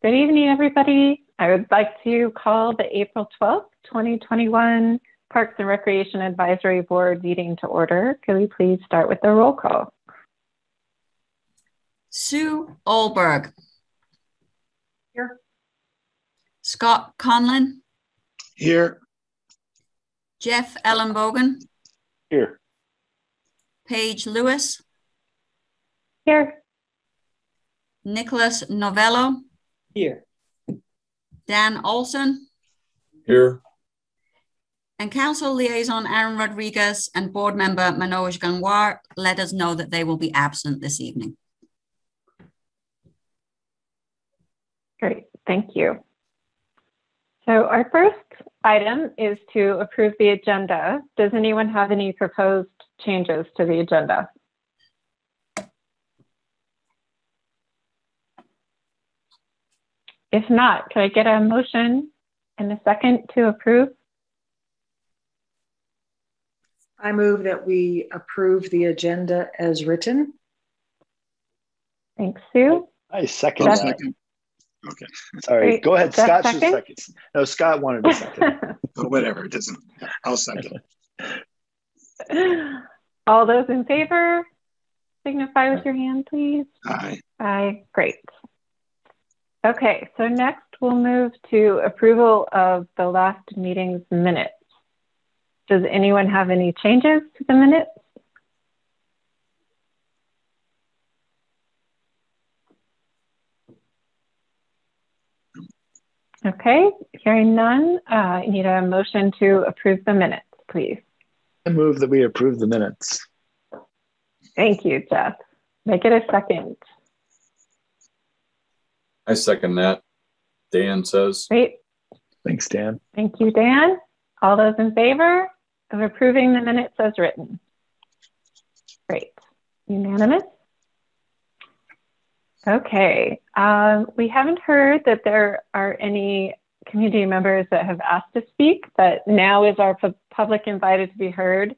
Good evening, everybody. I would like to call the April 12th, 2021 Parks and Recreation Advisory Board meeting to order. Could we please start with the roll call? Sue Olberg. Here. Scott Conlin. Here. Jeff Ellenbogen. Here. Paige Lewis. Here. Nicholas Novello. Here. Dan Olson. Here. And Council Liaison Aaron Rodriguez and Board Member Manoj Gangwar let us know that they will be absent this evening. Great, thank you. So our first item is to approve the agenda. Does anyone have any proposed changes to the agenda? If not, can I get a motion and a second to approve? I move that we approve the agenda as written. Thanks, Sue. I second That's- that. Okay. Sorry. Great. Go ahead. Jeff Scott should second? second. No, Scott wanted a second. But whatever, it doesn't, I'll second. All those in favor, signify with your hand, please. Aye. Aye, great. Okay, so next we'll move to approval of the last meeting's minutes. Does anyone have any changes to the minutes? Okay, hearing none, uh, I need a motion to approve the minutes, please. I move that we approve the minutes. Thank you, Jeff. Make it a second. I second that. Dan says, Great, Thanks, Dan. Thank you, Dan. All those in favor of approving the minutes as written? Great. Unanimous? Okay. Um, we haven't heard that there are any community members that have asked to speak, but now is our pu- public invited to be heard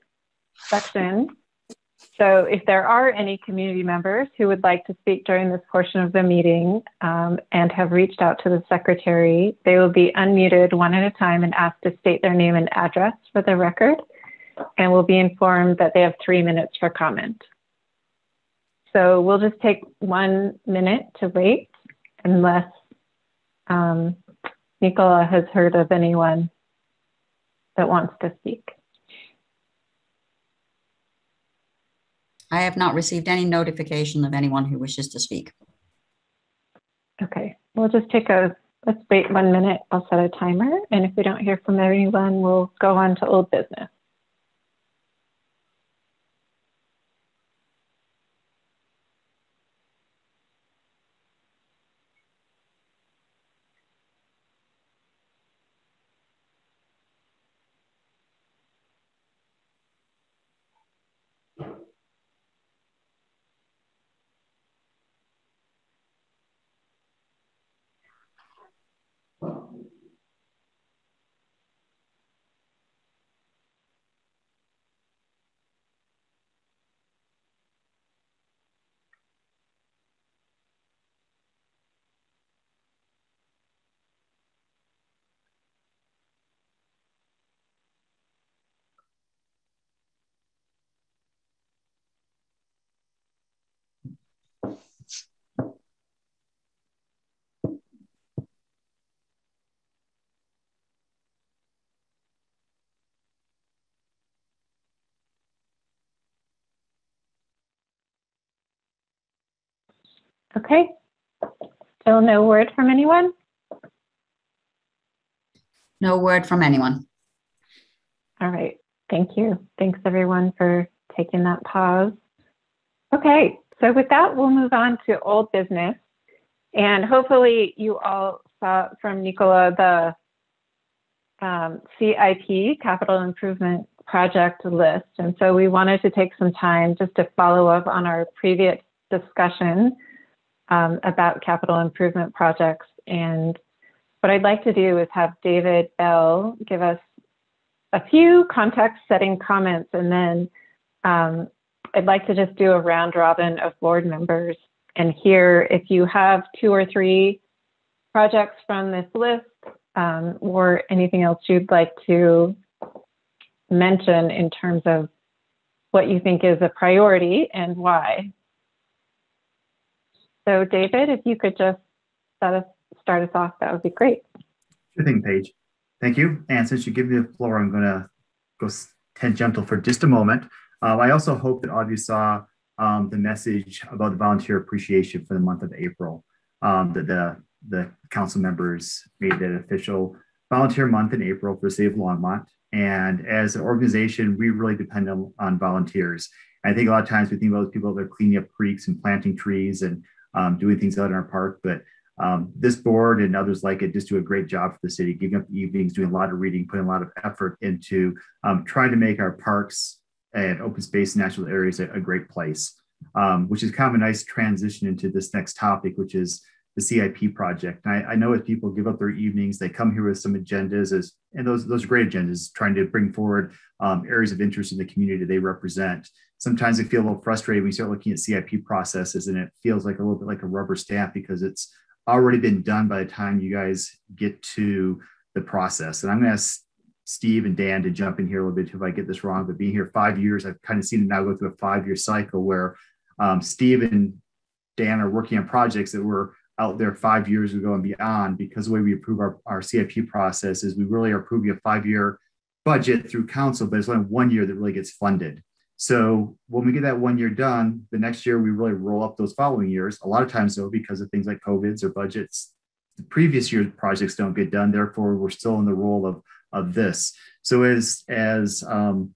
section. So if there are any community members who would like to speak during this portion of the meeting um, and have reached out to the secretary, they will be unmuted one at a time and asked to state their name and address for the record and will be informed that they have three minutes for comment. So we'll just take one minute to wait unless um, Nicola has heard of anyone that wants to speak. I have not received any notification of anyone who wishes to speak. Okay, we'll just take a, let's wait one minute. I'll set a timer. And if we don't hear from anyone, we'll go on to old business. Okay. Still no word from anyone? No word from anyone. All right. Thank you. Thanks everyone for taking that pause. Okay. So with that, we'll move on to old business. And hopefully you all saw from Nicola the um, CIP, Capital Improvement Project list. And so we wanted to take some time just to follow up on our previous discussion um, about capital improvement projects. And what I'd like to do is have David Bell give us a few context setting comments, and then um, I'd like to just do a round robin of board members and hear if you have two or three projects from this list um, or anything else you'd like to mention in terms of what you think is a priority and why. So David, if you could just start us, start us off, that would be great. Sure thing, Paige. Thank you. And since you give me the floor, I'm going to go tangential for just a moment. Uh, I also hope that all of you saw um, the message about the volunteer appreciation for the month of April, um, that the, the council members made that official volunteer month in April for the city of Longmont. And as an organization, we really depend on, on volunteers. I think a lot of times we think about people that are cleaning up creeks and planting trees and um, doing things out in our park, but um, this board and others like it just do a great job for the city, giving up the evenings, doing a lot of reading, putting a lot of effort into um, trying to make our parks and open space natural areas a, a great place, um, which is kind of a nice transition into this next topic, which is the CIP project. I, I, know as people give up their evenings, they come here with some agendas, as, and those those are great agendas, trying to bring forward um, areas of interest in the community they represent. Sometimes they feel a little frustrated when you start looking at CIP processes, and it feels like a little bit like a rubber stamp because it's already been done by the time you guys get to the process. And I'm going to ask Steve and Dan to jump in here a little bit if I get this wrong. But being here five years, I've kind of seen it now go through a five year cycle where um, Steve and Dan are working on projects that were out there five years ago and beyond because the way we approve our, our CIP process is we really are approving a five year budget through council, but it's only one year that really gets funded. So when we get that one year done, the next year we really roll up those following years. A lot of times, though, because of things like COVIDs or budgets, the previous year's projects don't get done. Therefore, we're still in the role of, of this. So as as um,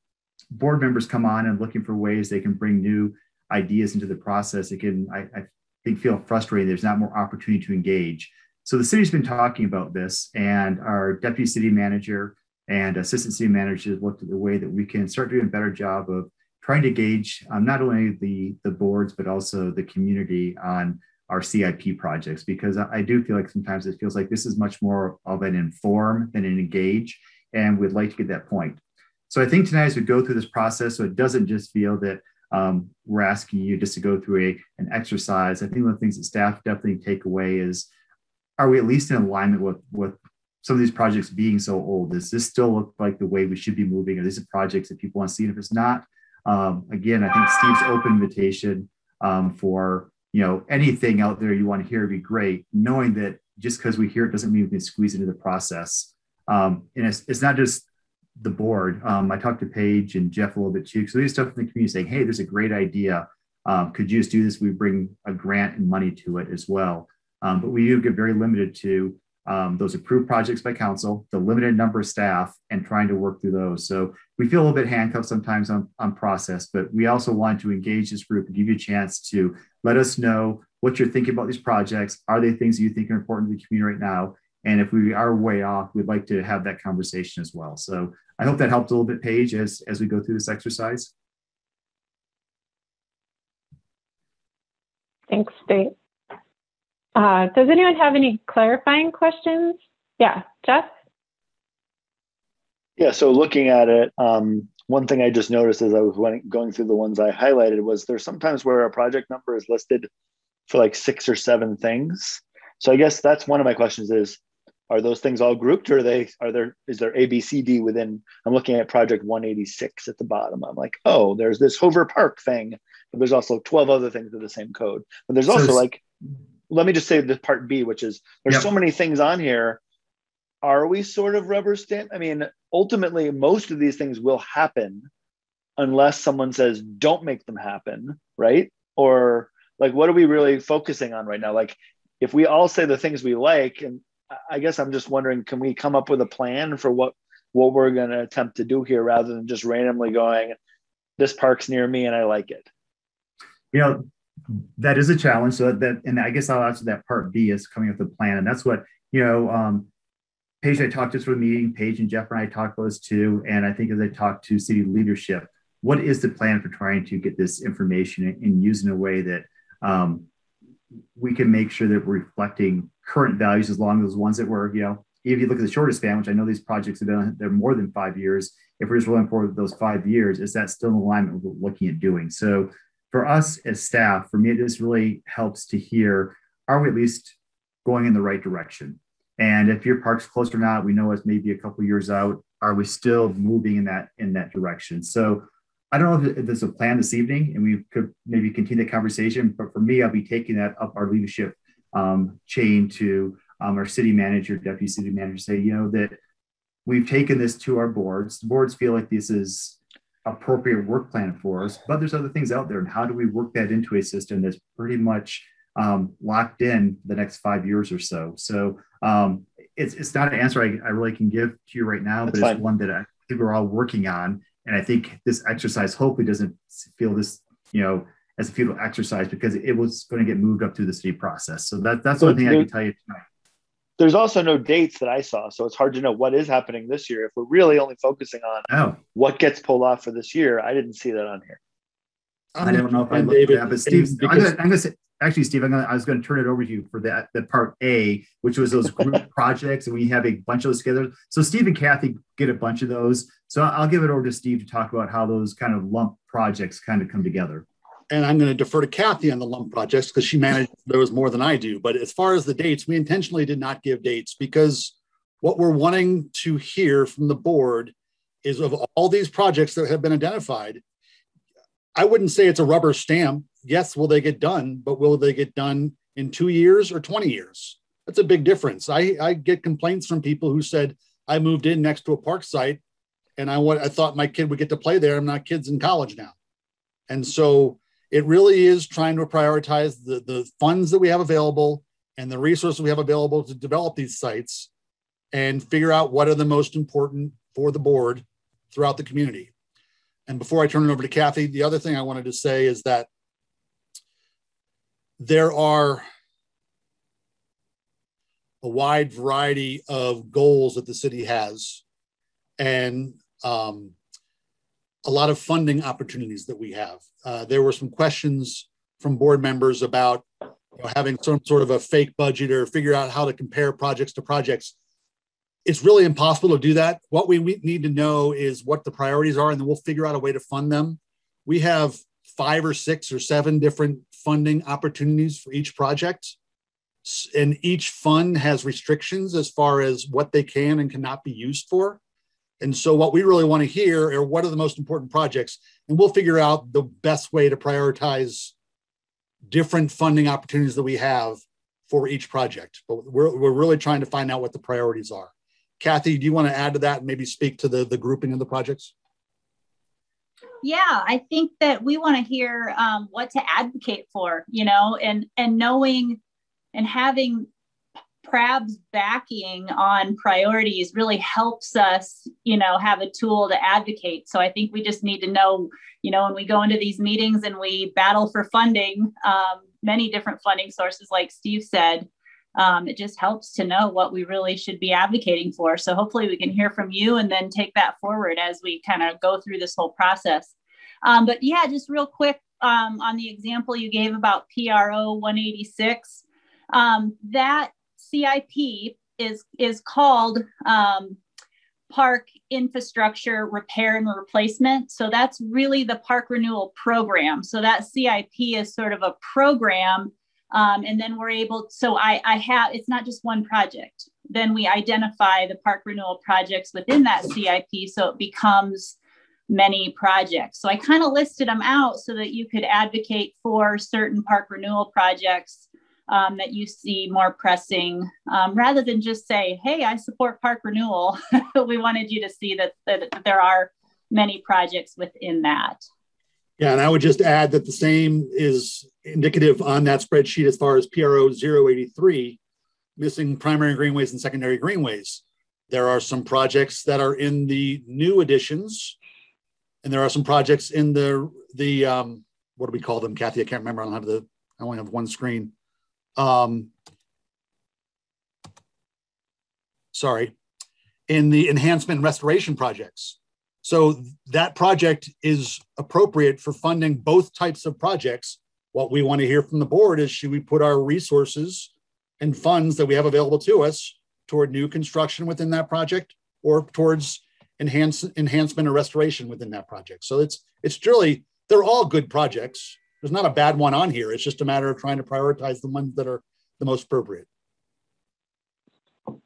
board members come on and looking for ways they can bring new ideas into the process, it can I, I think feel frustrated. There's not more opportunity to engage. So the city's been talking about this, and our deputy city manager and assistant city managers have looked at the way that we can start doing a better job of trying to gauge um, not only the, the boards, but also the community on our CIP projects, because I, I do feel like sometimes it feels like this is much more of an inform than an engage, and we'd like to get that point. So I think tonight as we go through this process, so it doesn't just feel that um, we're asking you just to go through a, an exercise. I think one of the things that staff definitely take away is, are we at least in alignment with, with some of these projects being so old? Does this still look like the way we should be moving? Are these projects that people want to see? And if it's not, um, again, I think Steve's open invitation um, for you know anything out there you want to hear would be great. Knowing that just because we hear it doesn't mean we can squeeze into the process. Um, and it's, it's not just the board. Um, I talked to Paige and Jeff a little bit too. So there's stuff in the community saying, "Hey, there's a great idea. Um, could you just do this?" We bring a grant and money to it as well. Um, but we do get very limited to um, those approved projects by council, the limited number of staff, and trying to work through those. So we feel a little bit handcuffed sometimes on, on process, but we also want to engage this group and give you a chance to let us know what you're thinking about these projects. Are they things that you think are important to the community right now? And if we are way off, we'd like to have that conversation as well. So I hope that helped a little bit, Paige, as, as we go through this exercise. Thanks, Dave. Uh, does anyone have any clarifying questions? Yeah, Jeff? Yeah, so looking at it, um, one thing I just noticed as I was going through the ones I highlighted was there's sometimes where a project number is listed for like six or seven things. So I guess that's one of my questions is, are those things all grouped or are they, are there, is there A, B, C, D within, I'm looking at project 186 at the bottom. I'm like, oh, there's this Hover Park thing, but there's also 12 other things with the same code. But there's also so like let me just say the part B, which is there's so many things on here. Are we sort of rubber stamp? I mean, ultimately, most of these things will happen unless someone says, don't make them happen, right? Or like, what are we really focusing on right now? Like, if we all say the things we like, and I guess I'm just wondering, can we come up with a plan for what what we're going to attempt to do here rather than just randomly going, this park's near me and I like it? You know, that is a challenge. So that, and I guess I'll answer that part B is coming up with a plan. And that's what, you know, um, Paige I talked to for the meeting, Paige and Jeff and I talked this too. And I think as I talked to city leadership, what is the plan for trying to get this information and use in a way that um, we can make sure that we're reflecting current values as long as ones that were, you know, if you look at the shortest span, which I know these projects have been there more than five years, if we're just rolling forward those five years, is that still in alignment with what we're looking at doing? So for us as staff, for me, this really helps to hear are we at least going in the right direction? And if your park's close or not, we know it's maybe a couple years out. Are we still moving in that in that direction? So I don't know if there's a plan this evening, and we could maybe continue the conversation. But for me, I'll be taking that up our leadership um, chain to um, our city manager, deputy city manager, say, you know, that we've taken this to our boards. The boards feel like this is appropriate work plan for us, but there's other things out there. And how do we work that into a system that's pretty much um, locked in the next five years or so? So um, it's, it's not an answer I, I really can give to you right now, That's but fine. it's one that I think we're all working on. And I think this exercise hopefully doesn't feel this, you know, as a futile exercise because it was going to get moved up through the city process. So that, that's So one thing I there- can tell you tonight. There's also no dates that I saw, so it's hard to know what is happening this year. If we're really only focusing on Oh, what gets pulled off for this year, I didn't see that on here. I don't know if I looked at David, that, but Steve, I'm gonna, I'm gonna say, actually, Steve, I'm gonna, I was gonna turn it over to you for that, that part A, which was those group projects, and we have a bunch of those together. So Steve and Kathy get a bunch of those. So I'll give it over to Steve to talk about how those kind of lump projects kind of come together. And I'm going to defer to Kathy on the lump projects because she managed those more than I do. But as far as the dates, we intentionally did not give dates because what we're wanting to hear from the board is of all these projects that have been identified. I wouldn't say it's a rubber stamp. Yes, will they get done, but will they get done in two years or 20 years? That's a big difference. I, I get complaints from people who said, I moved in next to a park site and I want I thought my kid would get to play there. I'm not kids in college now. And so it really is trying to prioritize the, the funds that we have available and the resources we have available to develop these sites and figure out what are the most important for the board throughout the community. And before I turn it over to Kathy, the other thing I wanted to say is that there are a wide variety of goals that the city has and um, a lot of funding opportunities that we have. Uh, there were some questions from board members about you know, having some sort of a fake budget or figure out how to compare projects to projects. It's really impossible to do that. What we, we need to know is what the priorities are, and then we'll figure out a way to fund them. We have five or six or seven different funding opportunities for each project. And each fund has restrictions as far as what they can and cannot be used for. And so what we really want to hear are what are the most important projects, and we'll figure out the best way to prioritize different funding opportunities that we have for each project. But we're, we're really trying to find out what the priorities are. Kathy, do you want to add to that and maybe speak to the, the grouping of the projects? yeah i think that we want to hear um, what to advocate for you know and and knowing and having prab's backing on priorities really helps us you know have a tool to advocate so i think we just need to know you know when we go into these meetings and we battle for funding um, many different funding sources like steve said um, it just helps to know what we really should be advocating for. So hopefully we can hear from you and then take that forward as we kind of go through this whole process. Um, but yeah, just real quick um, on the example you gave about PRO 186, um, that CIP is is called um, Park Infrastructure Repair and Replacement. So that's really the park renewal program. So that CIP is sort of a program um, and then we're able, so I, I have, it's not just one project. Then we identify the park renewal projects within that CIP. So it becomes many projects. So I kind of listed them out so that you could advocate for certain park renewal projects um, that you see more pressing um, rather than just say, hey, I support park renewal. we wanted you to see that, that, there are many projects within that. Yeah, and I would just add that the same is indicative on that spreadsheet as far as PRO 083, missing primary greenways and secondary greenways. There are some projects that are in the new additions, and there are some projects in the the um, what do we call them, Kathy? I can't remember. I don't have the. I only have one screen. Um, sorry, in the enhancement and restoration projects. So that project is appropriate for funding both types of projects. What we want to hear from the board is should we put our resources and funds that we have available to us toward new construction within that project or towards enhance, enhancement or restoration within that project. So it's it's really they're all good projects there's not a bad one on here. It's just a matter of trying to prioritize the ones that are the most appropriate. Thanks,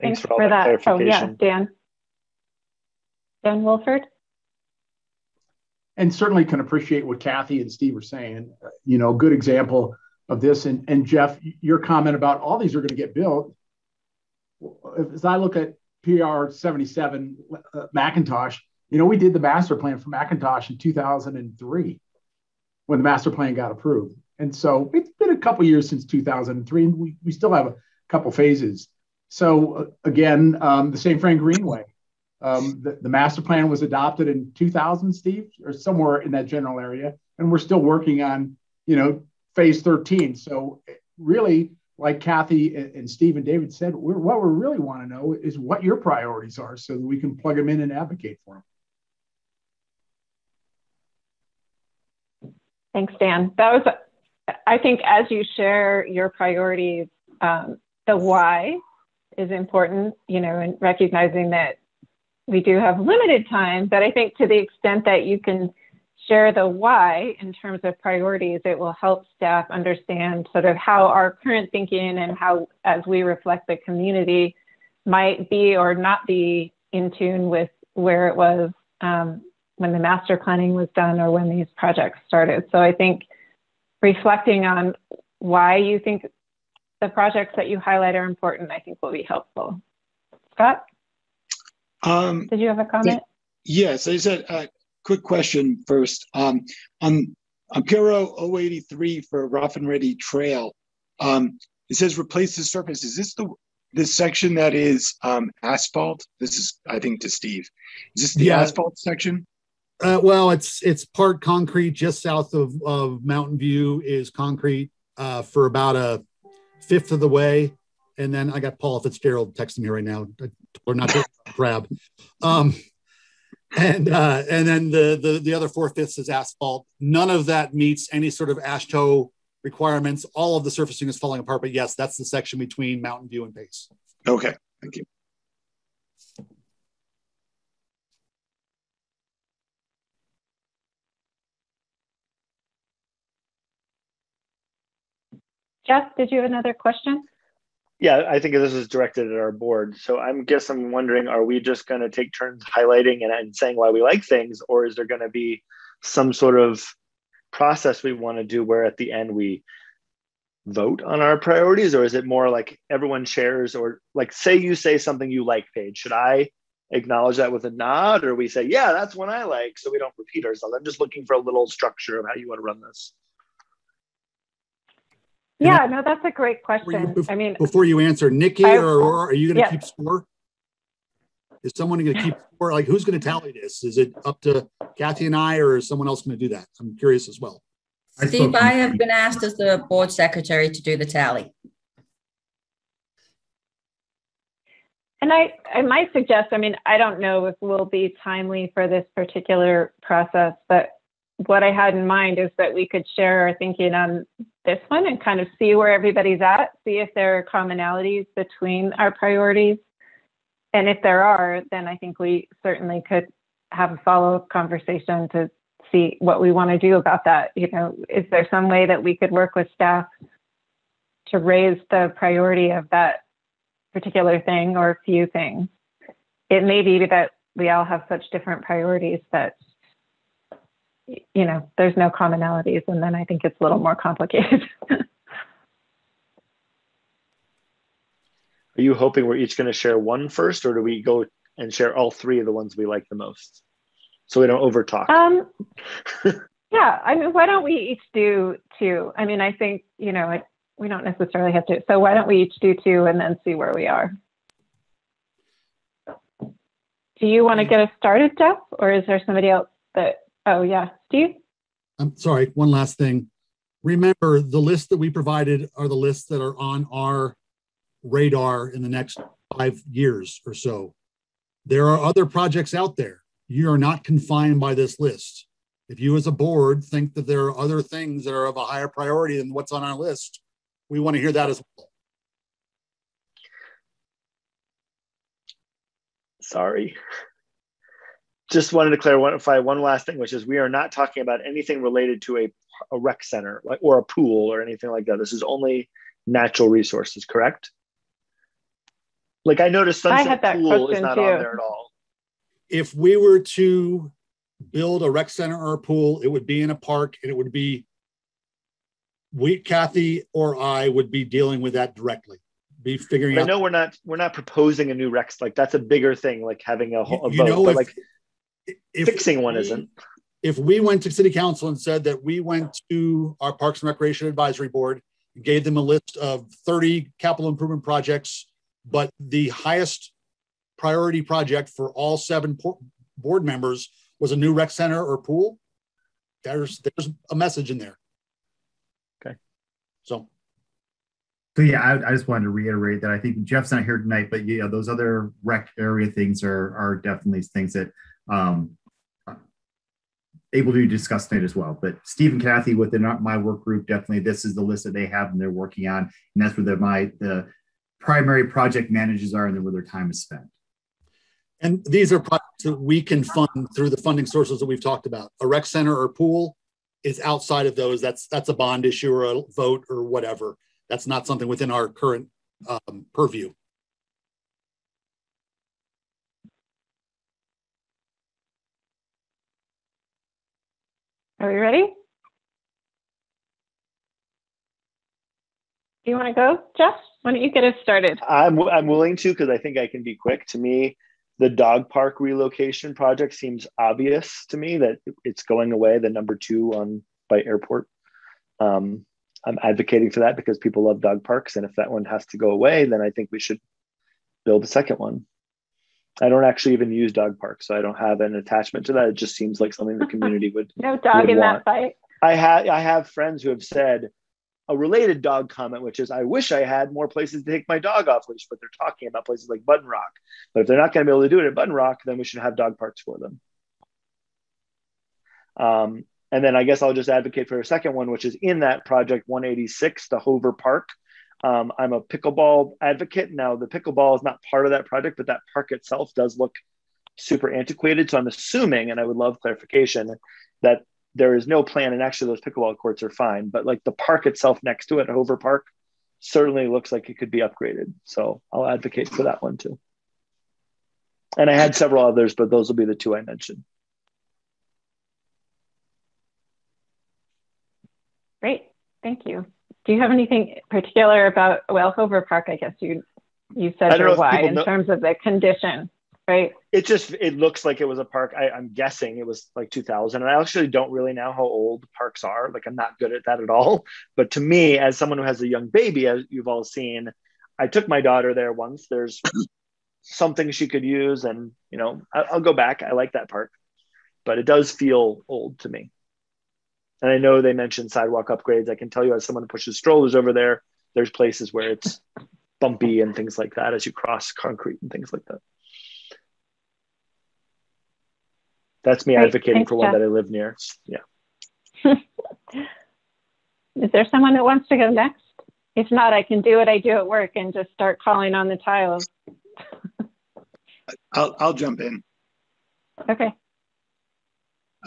Thanks for, for that. that. Oh yeah, Dan. Dan Wolford. And certainly can appreciate what Kathy and Steve are saying. You know, good example of this. And, and Jeff, your comment about all these are going to get built. As I look at PR 77 uh, McIntosh, you know, we did the master plan for McIntosh in 2003 when the master plan got approved. And so it's been a couple years since 2003, and we, we still have a couple phases. So uh, again, um, the St. Vrain Greenway, um, the, the, master plan was adopted in 2000, Steve, or somewhere in that general area, and we're still working on, you know, phase 13. So really, like Kathy and, and Steve and David said, we're, what we really want to know is what your priorities are, so that we can plug them in and advocate for them. Thanks, Dan. That was, I think, as you share your priorities, um, the why is important. You know, and recognizing that we do have limited time, but I think to the extent that you can share the why in terms of priorities, it will help staff understand sort of how our current thinking and how, as we reflect the community, might be or not be in tune with where it was um, when the master planning was done or when these projects started. So I think reflecting on why you think the projects that you highlight are important, I think will be helpful. Scott? Um, Did you have a comment? Yes, I said a uh, quick question first. Um, on on Puro 083 for Rough and Ready Trail, um, it says replace the surface. Is this the this section that is um, asphalt? This is, I think, to Steve. Is this the yeah. asphalt section? Uh, well, it's it's part concrete. Just south of, of Mountain View is concrete uh, for about a fifth of the way, and then I got Paul Fitzgerald texting me right now or not crab. Um, and uh, and then the, the the other four fifths is asphalt. None of that meets any sort of AASHTO requirements. All of the surfacing is falling apart. But yes, that's the section between Mountain View and Pace. Okay, thank you. Jeff, did you have another question? Yeah, I think this is directed at our board. So I'm guess I'm wondering, are we just going to take turns highlighting and, and saying why we like things, or is there going to be some sort of process we want to do where at the end we vote on our priorities, or is it more like everyone shares, or like say you say something you like, Paige, should I acknowledge that with a nod, or we say, yeah, that's one I like, so we don't repeat ourselves? I'm just looking for a little structure of how you want to run this. Yeah, no, that's a great question. You, I mean, before you answer, Nikki, I, or, or, are you going to yeah. keep score? Is someone going to keep score? Like, who's going to tally this? Is it up to Kathy and I, or is someone else going to do that? I'm curious as well. Steve, I have been asked as the board secretary to do the tally. And I, I might suggest, I mean, I don't know if we'll be timely for this particular process, but what I had in mind is that we could share our thinking on this one and kind of see where everybody's at, see if there are commonalities between our priorities. And if there are, then I think we certainly could have a follow-up conversation to see what we want to do about that. You know, is there some way that we could work with staff to raise the priority of that particular thing or a few things? It may be that we all have such different priorities that you know, there's no commonalities, and then I think it's a little more complicated. Are you hoping we're each going to share one first, or do we go and share all three of the ones we like the most, so we don't overtalk? Um, yeah, I mean, why don't we each do two? I mean, I think you know, it, we don't necessarily have to. So why don't we each do two and then see where we are? Do you want to get us started, Jeff, or is there somebody else that Oh, yeah. Steve? I'm sorry, one last thing. Remember, the list that we provided are the lists that are on our radar in the next five years or so. There are other projects out there. You are not confined by this list. If you, as a board, think that there are other things that are of a higher priority than what's on our list, we want to hear that as well. Sorry just wanted to clarify one last thing, which is we are not talking about anything related to a, a rec center or a pool or anything like that. This is only natural resources, correct? Like I noticed I Sunset had that Pool is not too. on there at all. If we were to build a rec center or a pool, it would be in a park and it would be we, Kathy or I would be dealing with that directly, be figuring But I know we're not we're not proposing a new rec Like that's a bigger thing, like having a, whole- a You vote. know, but if- like if fixing one we- isn't. If we went to city council and said that we went to our Parks and Recreation Advisory Board, gave them a list of 30 capital improvement projects, but the highest priority project for all seven po- board members was a new rec center or pool, there's, there's a message in there. Okay. So, So yeah, I, I just wanted to reiterate that I think Jeff's not here tonight, but yeah, those other rec area things are are definitely things that um able to discuss tonight as well. But Steve and Kathy within my work group, definitely this is the list that they have and they're working on, and that's where the my the primary project managers are and then where their time is spent. and these are projects that we can fund through the funding sources that we've talked about. A rec center or pool is outside of those. That's, that's a bond issue or a vote or whatever. That's not something within our current um, purview. Are we ready? Do you want to go, Jeff? Why don't you get us started? I'm I'm willing to because I think I can be quick. To me, the dog park relocation project seems obvious to me that it's going away. The number two on by airport. Um, I'm advocating for that because people love dog parks, and if that one has to go away, then I think we should build a second one. I don't actually even use dog parks, so I don't have an attachment to that. It just seems like something the community would No dog would in want. that fight. I have I have friends who have said a related dog comment, which is I wish I had more places to take my dog off leash, but they're talking about places like Button Rock. But if they're not going to be able to do it at Button Rock, then we should have dog parks for them. Um, and then I guess I'll just advocate for a second one, which is in that project 186, the Hover Park. Um, I'm a pickleball advocate. Now, the pickleball is not part of that project, but that park itself does look super antiquated. So I'm assuming, and I would love clarification, that there is no plan, and actually those pickleball courts are fine, but like the park itself next to it, Hover Park, certainly looks like it could be upgraded. So I'll advocate for that one too. And I had several others, but those will be the two I mentioned. Great, thank you. Do you have anything particular about well Hover Park? I guess you you said your why in know- terms of the condition, right? It just it looks like it was a park. I, I'm guessing it was like 2000, and I actually don't really know how old parks are. Like I'm not good at that at all. But to me, as someone who has a young baby, as you've all seen, I took my daughter there once. There's something she could use, and you know I, I'll go back. I like that park, but it does feel old to me. And I know they mentioned sidewalk upgrades. I can tell you, as someone who pushes strollers over there, there's places where it's bumpy and things like that as you cross concrete and things like that. That's me Great. advocating Thanks, for one Jeff. that I live near. Yeah. Is there someone that wants to go next? If not, I can do what I do at work and just start calling on the tiles. I'll, I'll jump in. Okay.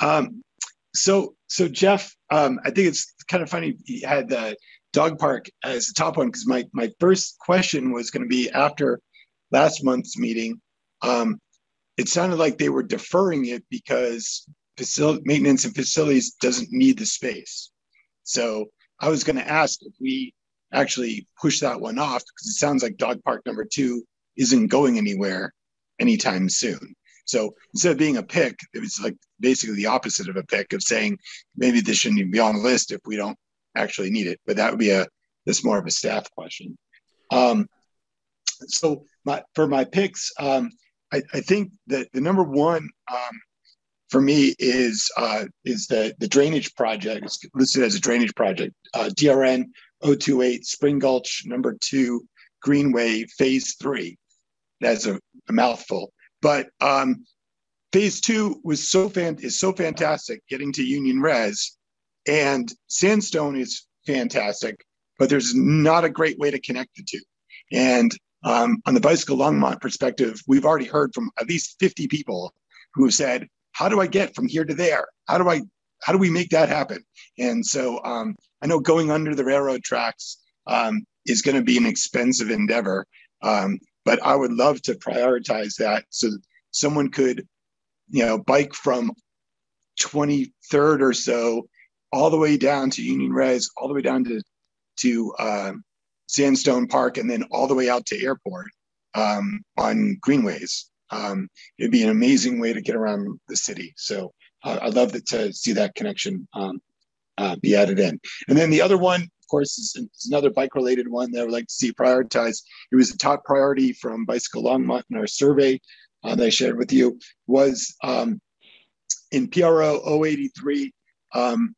Um, so, so Jeff, um, I think it's kind of funny you had the dog park as the top one because my my first question was going to be after last month's meeting. Um, it sounded like they were deferring it because facility maintenance and facilities doesn't need the space. So I was going to ask if we actually push that one off because it sounds like dog park number two isn't going anywhere anytime soon. So instead of being a pick, it was like basically the opposite of a pick of saying maybe this shouldn't even be on the list if we don't actually need it. But that would be a that's more of a staff question. Um, so my for my picks, um, I, I think that the number one um, for me is uh, is the the drainage project. It's listed as a drainage project. Uh, DRN 028 Spring Gulch number two Greenway Phase Three. That's a, a mouthful, but um, Phase Two was so fan is so fantastic. Getting to Union Res, and Sandstone is fantastic, but there's not a great way to connect the two. And um, on the bicycle Longmont perspective, we've already heard from at least 50 people who have said, "How do I get from here to there? How do I, how do we make that happen?" And so um, I know going under the railroad tracks um, is going to be an expensive endeavor, um, but I would love to prioritize that so someone could, you know, bike from 23rd or so all the way down to Union Res, all the way down to to uh, Sandstone Park, and then all the way out to Airport um, on greenways. Um, it'd be an amazing way to get around the city. So uh, I'd love to see that connection um, uh, be added in. And then the other one, course, is, is another bike related one that I would like to see prioritized. It was a top priority from Bicycle Longmont in our survey uh, that I shared with you was um, in PRO 083, um,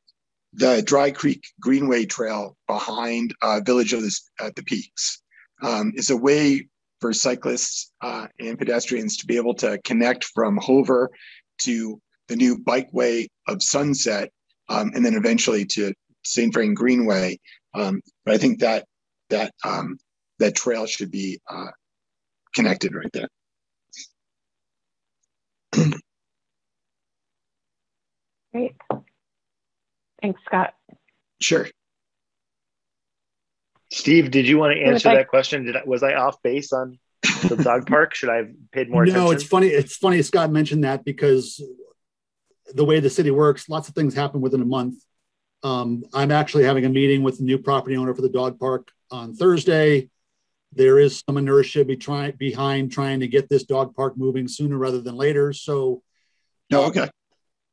the Dry Creek Greenway Trail behind uh, Village of the, the Peaks. Um, is a way for cyclists uh, and pedestrians to be able to connect from Hover to the new bikeway of Sunset, um, and then eventually to St. Vrain Greenway. Um, but I think that that um, that trail should be uh, connected right there. Great. Thanks, Scott. Sure. Steve, did you want to answer I- that question? Did I, was I off base on the dog park? Should I have paid more attention? No, it's funny. It's funny Scott mentioned that because the way the city works, lots of things happen within a month. Um, I'm actually having a meeting with the new property owner for the dog park on Thursday. There is some inertia be try, behind trying to get this dog park moving sooner rather than later. So, No, okay.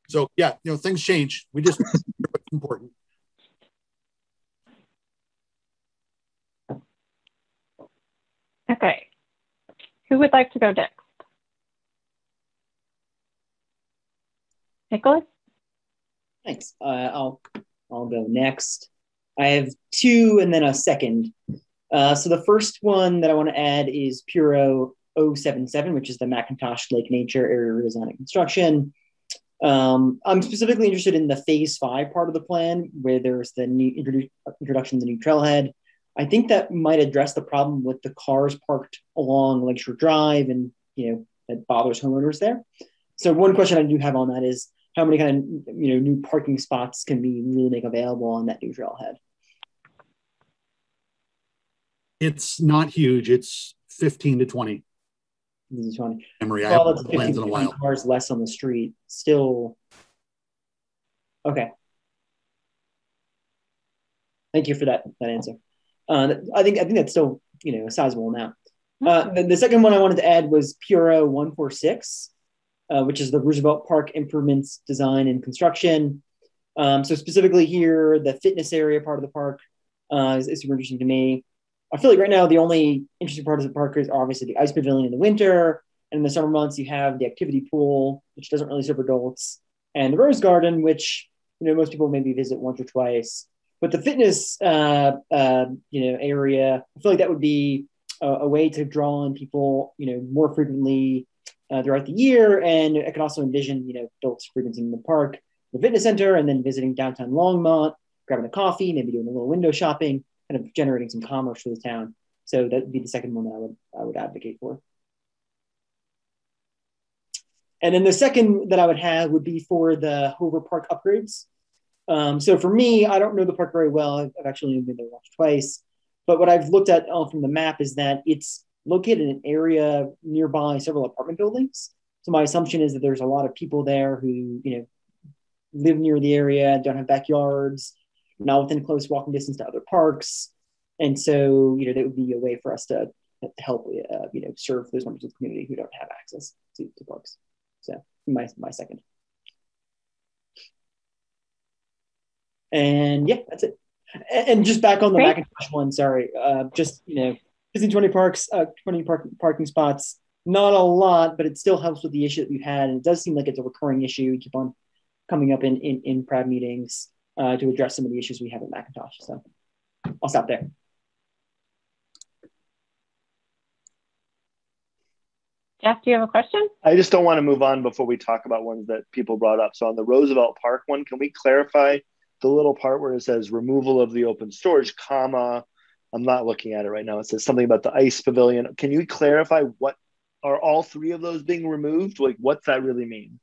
so yeah, you know, things change. We just it's important. Okay. Who would like to go next? Nicholas? Thanks. Uh, I'll I'll go next. I have two and then a second. Uh, so the first one that I want to add is Puro 077, which is the McIntosh Lake Nature Area Redesign and Construction. Um, I'm specifically interested in the phase five part of the plan, where there's the new introdu- introduction of the new trailhead. I think that might address the problem with the cars parked along Lakeshore Drive, and you know that bothers homeowners there. So one question I do have on that is how many kind of you know new parking spots can we really make available on that new trailhead? It's not huge. It's 15 to 20. This is 20. Memory. I Well, haven't that's put plans in a while. cars less on the street. Still, okay. Thank you for that that answer. Uh, I think I think that's still you know a sizable amount. Uh, the, the second one I wanted to add was Puro one four six, uh, which is the Roosevelt Park improvements design and construction. Um, so specifically here, the fitness area part of the park uh, is, is super interesting to me. I feel like right now the only interesting part of the park is obviously the ice pavilion in the winter, and in the summer months you have the activity pool, which doesn't really serve adults, and the rose garden, which you know most people maybe visit once or twice. But the fitness uh, uh, you know area, I feel like that would be a, a way to draw in people you know more frequently uh, throughout the year, and I could also envision you know adults frequenting the park, the fitness center, and then visiting downtown Longmont, grabbing a coffee, maybe doing a little window shopping kind of generating some commerce for the town. So that would be the second one that I would I would advocate for. And then the second that I would have would be for the Hover Park upgrades. Um, so for me, I don't know the park very well. I've, actually only been there once twice. But what I've looked at uh, from the map is that it's located in an area nearby several apartment buildings. So my assumption is that there's a lot of people there who, you know, live near the area, don't have backyards, not within close walking distance to other parks. And so, you know, that would be a way for us to, to help, uh, you know, serve those members of the community who don't have access to, to parks. So my, my second. And yeah, that's it. And, and just back on the Great. McIntosh one, sorry, uh, just, you know, 15, 20 parks, uh, 20 park, parking spots, not a lot, but it still helps with the issue that we've had. And it does seem like it's a recurring issue. We keep on coming up in, in, in PRAB meetings uh, to address some of the issues we have at McIntosh. So I'll stop there. Jeff, do you have a question? I just don't want to move on before we talk about ones that people brought up. So on the Roosevelt Park one, can we clarify the little part where it says removal of the open storage, comma? I'm not looking at it right now. It says something about the ice pavilion. Can you clarify what are all three of those being removed? Like, what's that really mean?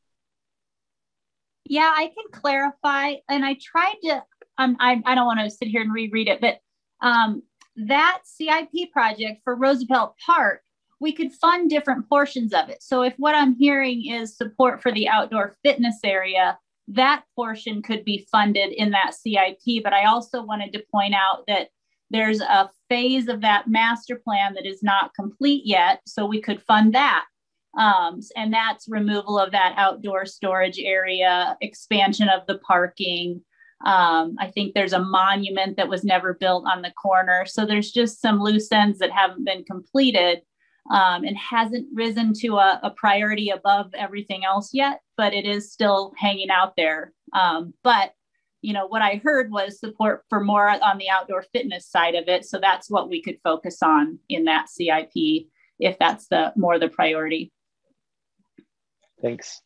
Yeah, I can clarify. And I tried to, um, I, I don't want to sit here and reread it, but um, that CIP project for Roosevelt Park we could fund different portions of it. So if what I'm hearing is support for the outdoor fitness area, that portion could be funded in that CIP. But I also wanted to point out that there's a phase of that master plan that is not complete yet. So we could fund that. Um, and that's removal of that outdoor storage area, expansion of the parking. Um, I think there's a monument that was never built on the corner. So there's just some loose ends that haven't been completed um, and hasn't risen to a, a, priority above everything else yet, but it is still hanging out there. Um, but you know what I heard was support for more on the outdoor fitness side of it, so that's what we could focus on in that CIP if that's the more the priority. Thanks.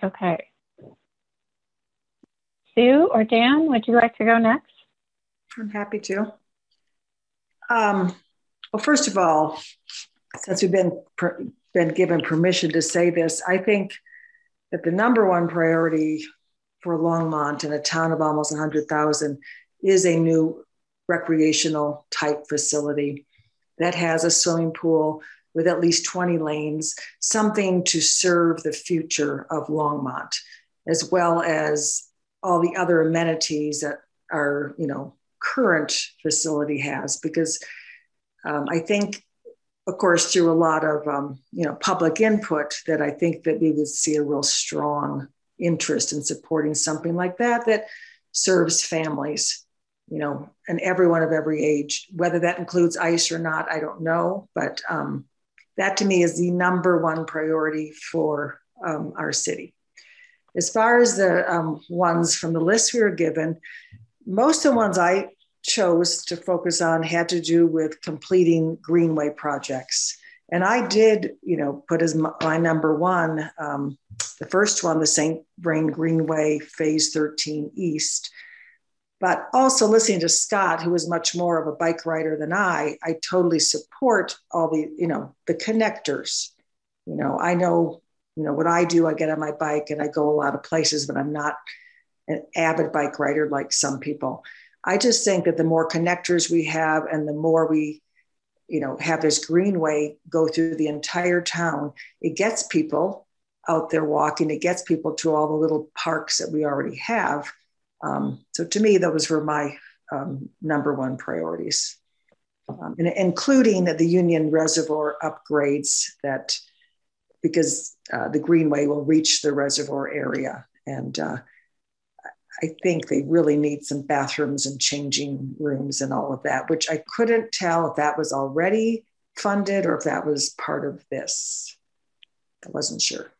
Okay. Sue or Dan, would you like to go next? I'm happy to. Um, well, first of all, since we've been been given permission to say this, I think that the number one priority for Longmont in a town of almost 100,000 is a new recreational type facility that has a swimming pool with at least 20 lanes, something to serve the future of Longmont, as well as all the other amenities that our you know current facility has because um, i think of course through a lot of um, you know public input that i think that we would see a real strong interest in supporting something like that that serves families you know and everyone of every age. Whether that includes ice or not i don't know but um, that to me is the number one priority for um, our city. As far as the um, ones from the list we were given, most of the ones I chose to focus on had to do with completing greenway projects. And I did, you know, put as my number one, um, the first one, the St. Vrain Greenway Phase 13 East. But also listening to Scott, who is much more of a bike rider than I, I totally support all the, you know, the connectors. You know, I know you know what I do, I get on my bike and I go a lot of places, but I'm not an avid bike rider like some people. I just think that the more connectors we have and the more we, you know, have this greenway go through the entire town, it gets people out there walking, it gets people to all the little parks that we already have. Um, so to me, those were my um, number one priorities, um, and including the Union Reservoir upgrades that because uh, the greenway will reach the reservoir area. And uh, I think they really need some bathrooms and changing rooms and all of that, which I couldn't tell if that was already funded or if that was part of this. I wasn't sure.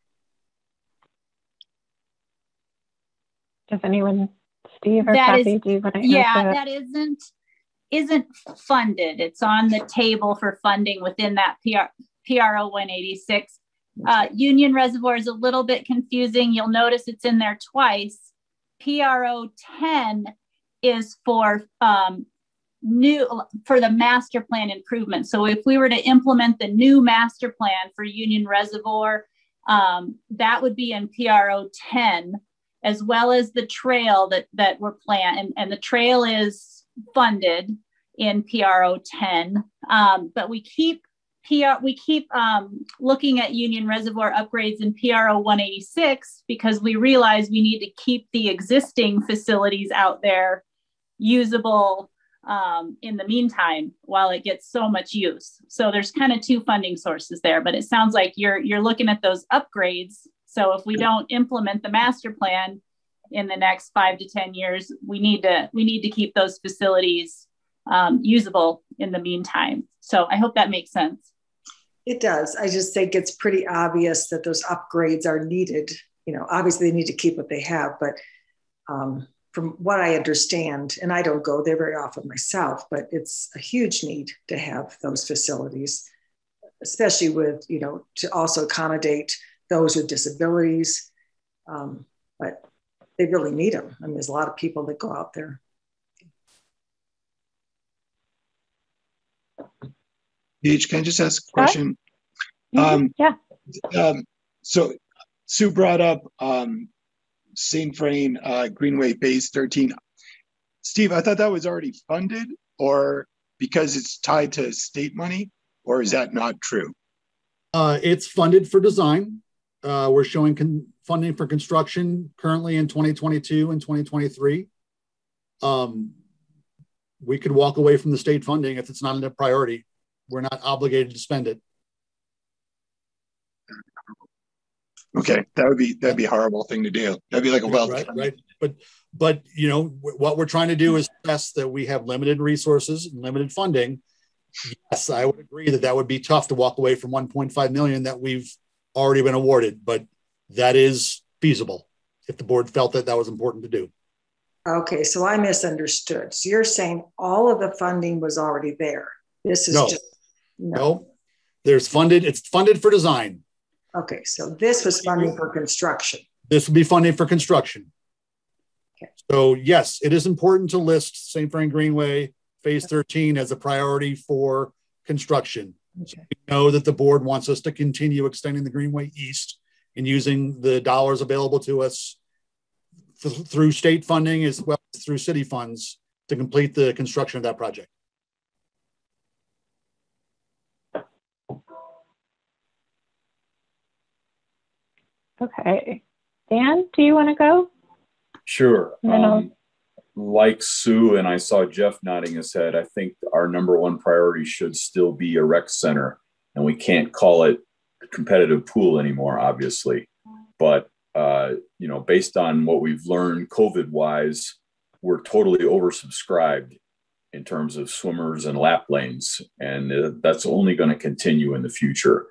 Does anyone, Steve or that Kathy, is, do you want to Yeah, that isn't isn't funded. It's on the table for funding within that PR, PRO 186 uh, Union Reservoir is a little bit confusing. You'll notice it's in there twice. PRO 10 is for um, new for the master plan improvement. So if we were to implement the new master plan for Union Reservoir, um, that would be in PRO 10, as well as the trail that that we're planning. And, and the trail is funded in PRO 10. Um, but we keep PR, we keep um, looking at Union Reservoir upgrades in PRO 186 because we realize we need to keep the existing facilities out there usable um, in the meantime while it gets so much use. So there's kind of two funding sources there, but it sounds like you're you're looking at those upgrades. So if we don't implement the master plan in the next five to ten years, we need to we need to keep those facilities um, usable in the meantime. So I hope that makes sense. It does. I just think it's pretty obvious that those upgrades are needed. You know, obviously they need to keep what they have, but um, from what I understand, and I don't go there very often myself, but it's a huge need to have those facilities, especially with, you know, to also accommodate those with disabilities. Um, but they really need them. I mean, there's a lot of people that go out there. Paige, can I just ask a question? Mm-hmm. Um, yeah. Um, so Sue brought up um, St. Vrain uh, Greenway Phase 13. Steve, I thought that was already funded, or because it's tied to state money, or is that not true? Uh, it's funded for design. Uh, we're showing con- funding for construction currently in 2022 and 2023. Um, we could walk away from the state funding if it's not a priority. We're not obligated to spend it. Okay, that would be that'd be a horrible thing to do. That'd be like a well, right, right. But but you know what we're trying to do is test that we have limited resources and limited funding. Yes, I would agree that that would be tough to walk away from 1.5 million that we've already been awarded, but that is feasible if the board felt that that was important to do. Okay, so I misunderstood. So you're saying all of the funding was already there. This is no. just no. There's funded. It's funded for design. Okay, so this was funding for construction. This would be funding for construction. Okay. So yes, it is important to list St. Vrain Greenway Phase 13 as a priority for construction. Okay. we know that the board wants us to continue extending the Greenway east and using the dollars available to us th- through state funding as well as through city funds to complete the construction of that project. Okay. Dan, do you want to go? Sure. Um, like Sue, and I saw Jeff nodding his head, I think our number one priority should still be a rec center. And we can't call it a competitive pool anymore, obviously. But, uh, you know, based on what we've learned COVID wise, we're totally oversubscribed in terms of swimmers and lap lanes. And uh, that's only going to continue in the future.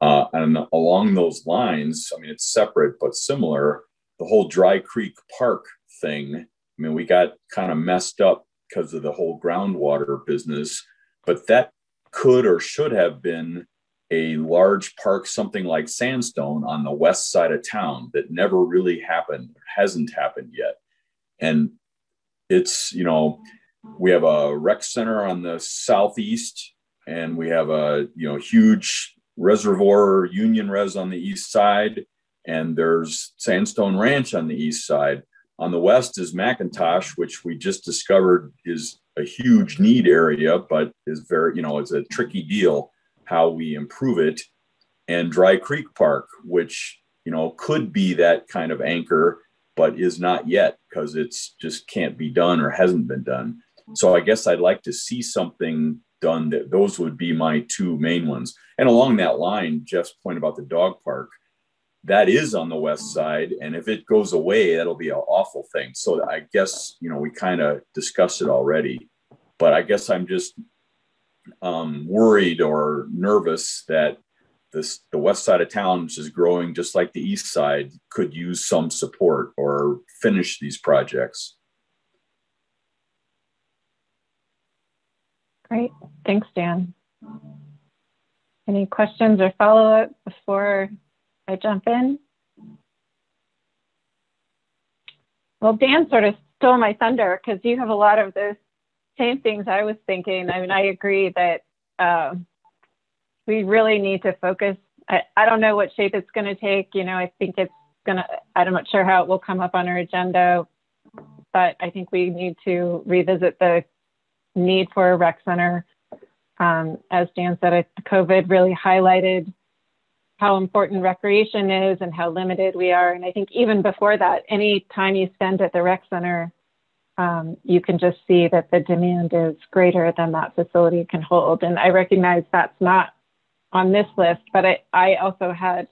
Uh, and along those lines, I mean, it's separate but similar. The whole Dry Creek Park thing, I mean, we got kind of messed up because of the whole groundwater business, but that could or should have been a large park, something like Sandstone on the west side of town that never really happened, hasn't happened yet. And it's, you know, we have a rec center on the southeast and we have a, you know, huge Reservoir Union Res on the east side, and there's Sandstone Ranch on the east side. On the west is McIntosh, which we just discovered is a huge need area, but is very, you know, it's a tricky deal how we improve it. And Dry Creek Park, which, you know, could be that kind of anchor, but is not yet because it's just can't be done or hasn't been done. So I guess I'd like to see something done that those would be my two main ones. And along that line, Jeff's point about the dog park, that is on the west side. And if it goes away, that'll be an awful thing. So I guess, you know, we kind of discussed it already, but I guess I'm just um, worried or nervous that this, the west side of town, which is growing just like the east side, could use some support or finish these projects. Great. Thanks, Dan. Any questions or follow up before I jump in? Well, Dan sort of stole my thunder because you have a lot of those same things I was thinking. I mean, I agree that uh, we really need to focus. I, I don't know what shape it's going to take. You know, I think it's going to, I'm not sure how it will come up on our agenda, but I think we need to revisit the need for a rec center. Um, as Dan said, COVID really highlighted how important recreation is and how limited we are. And I think even before that, any time you spend at the rec center, um, you can just see that the demand is greater than that facility can hold. And I recognize that's not on this list, but I, I also had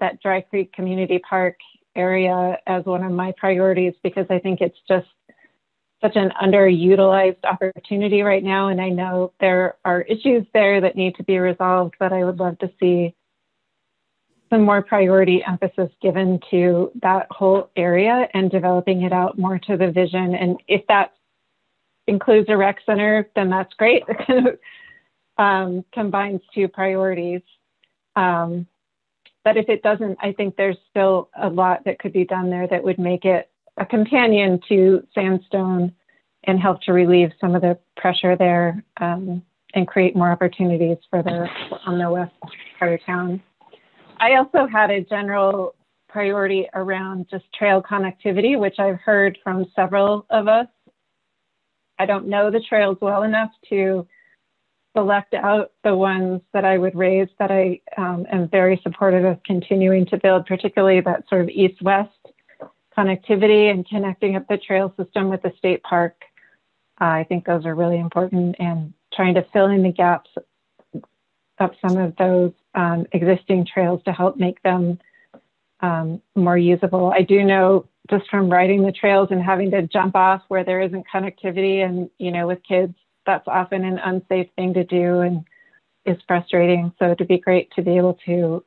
that Dry Creek Community Park area as one of my priorities because I think it's just such an underutilized opportunity right now. And I know there are issues there that need to be resolved, but I would love to see some more priority emphasis given to that whole area and developing it out more to the vision. And if that includes a rec center, then that's great. um, combines two priorities. Um, but if it doesn't, I think there's still a lot that could be done there that would make it a companion to sandstone and help to relieve some of the pressure there um, and create more opportunities for the on the west part of town. I also had a general priority around just trail connectivity, which I've heard from several of us. I don't know the trails well enough to select out the ones that I would raise that I um, am very supportive of continuing to build, particularly that sort of east west connectivity and connecting up the trail system with the state park. Uh, I think those are really important and trying to fill in the gaps of some of those um, existing trails to help make them um, more usable. I do know just from riding the trails and having to jump off where there isn't connectivity and, you know, with kids, that's often an unsafe thing to do and is frustrating. So it'd be great to be able to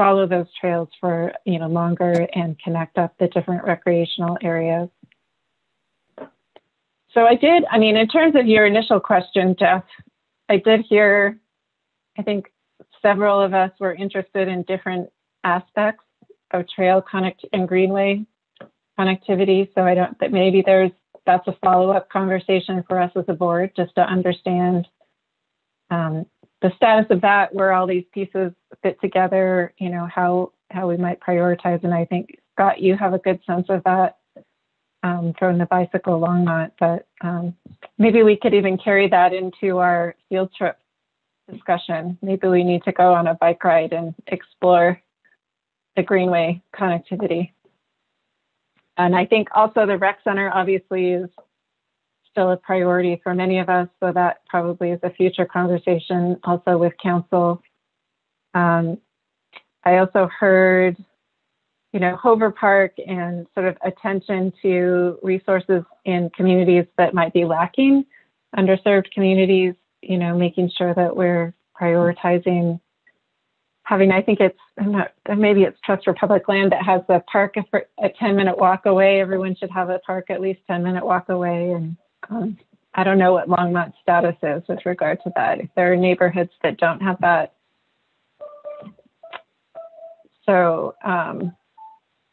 follow those trails for, you know, longer and connect up the different recreational areas. So I did, I mean, in terms of your initial question, Jeff, I did hear, I think several of us were interested in different aspects of trail connect and greenway connectivity. So I don't that maybe there's that's a follow-up conversation for us as a board just to understand um, the status of that, where all these pieces fit together, you know, how how we might prioritize. And I think Scott, you have a good sense of that um, from the bicycle Longmont, but um, maybe we could even carry that into our field trip discussion. Maybe we need to go on a bike ride and explore the Greenway connectivity. And I think also the rec center obviously is still a priority for many of us. So that probably is a future conversation also with council. Um, I also heard, you know, Hover Park and sort of attention to resources in communities that might be lacking, underserved communities, you know, making sure that we're prioritizing having, I think it's, not, maybe it's Trust for Public Land that has the park a, a 10 minute walk away. Everyone should have a park at least 10 minute walk away. And um, I don't know what Longmont status is with regard to that. If there are neighborhoods that don't have that. So, um,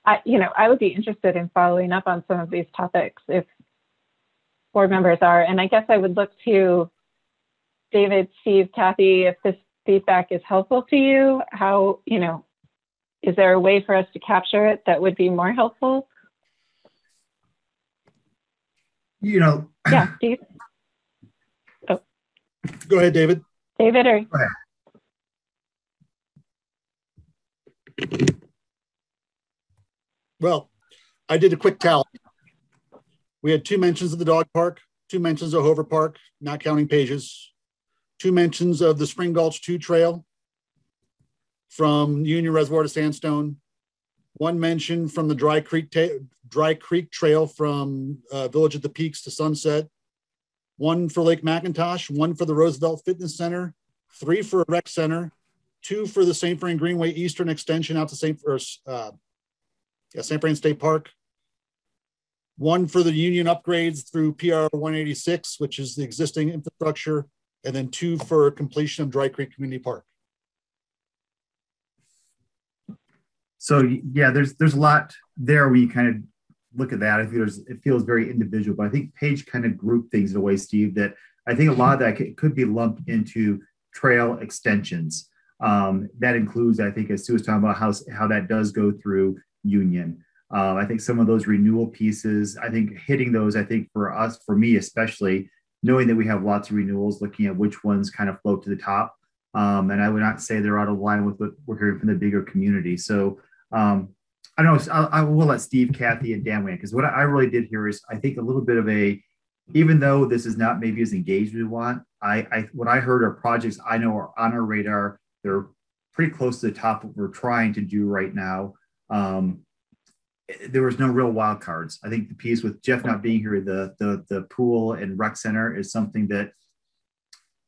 I, you know, I would be interested in following up on some of these topics if board members are. And I guess I would look to David, Steve, Kathy, if this feedback is helpful to you? How, you know, is there a way for us to capture it that would be more helpful? You know, yeah, Steve. Oh. Go ahead, David. David, or. Well, I did a quick tally. We had two mentions of the dog park, two mentions of Hover Park, not counting Paige's, two mentions of the Spring Gulch 2 Trail from Union Reservoir to Sandstone, one mention from the Dry Creek, Dry Creek Trail from uh, Village at the Peaks to Sunset, one for Lake McIntosh, one for the Roosevelt Fitness Center, three for a rec center, two for the St. Vrain Greenway Eastern Extension out to St. Uh, yeah, St. Vrain State Park, one for the Union upgrades through PR 186, which is the existing infrastructure, and then two for completion of Dry Creek Community Park. So yeah, there's there's a lot there where you kind of look at that. I think there's it feels very individual, but I think Paige kind of grouped things in a way, Steve, that I think a lot of that could be lumped into trail extensions. Um, that includes, I think, as Sue was talking about how how that does go through Union. Uh, I think some of those renewal pieces, I think hitting those, I think for us, for me especially, knowing that we have lots of renewals, looking at which ones kind of float to the top. Um, and I would not say they're out of line with what we're hearing from the bigger community. So um, I don't know. I'll, I will let Steve, Kathy, and Dan weigh because what I really did here is I think a little bit of a, even though this is not maybe as engaged as we want, I, I what I heard are projects I know are on our radar. They're pretty close to the top of what we're trying to do right now. Um, there was no real wild cards. I think the piece with Jeff not being here, the the the pool and rec center is something that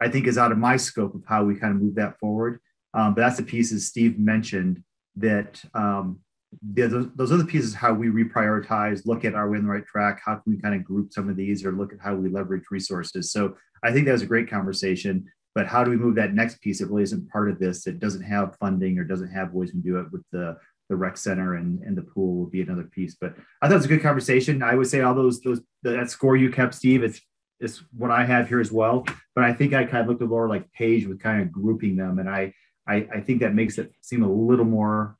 I think is out of my scope of how we kind of move that forward. Um, but that's the pieces Steve mentioned that um, those, those the pieces how we reprioritize, look at are we in the right track, how can we kind of group some of these or look at how we leverage resources. So I think that was a great conversation. But how do we move that next piece? It really isn't part of this. It doesn't have funding or doesn't have ways to do it with the the rec center and, and the pool will be another piece. But I thought it was a good conversation. I would say all those those that score you kept, Steve, it's it's what I have here as well. But I think I kind of looked at more like Paige with kind of grouping them, and I I, I think that makes it seem a little more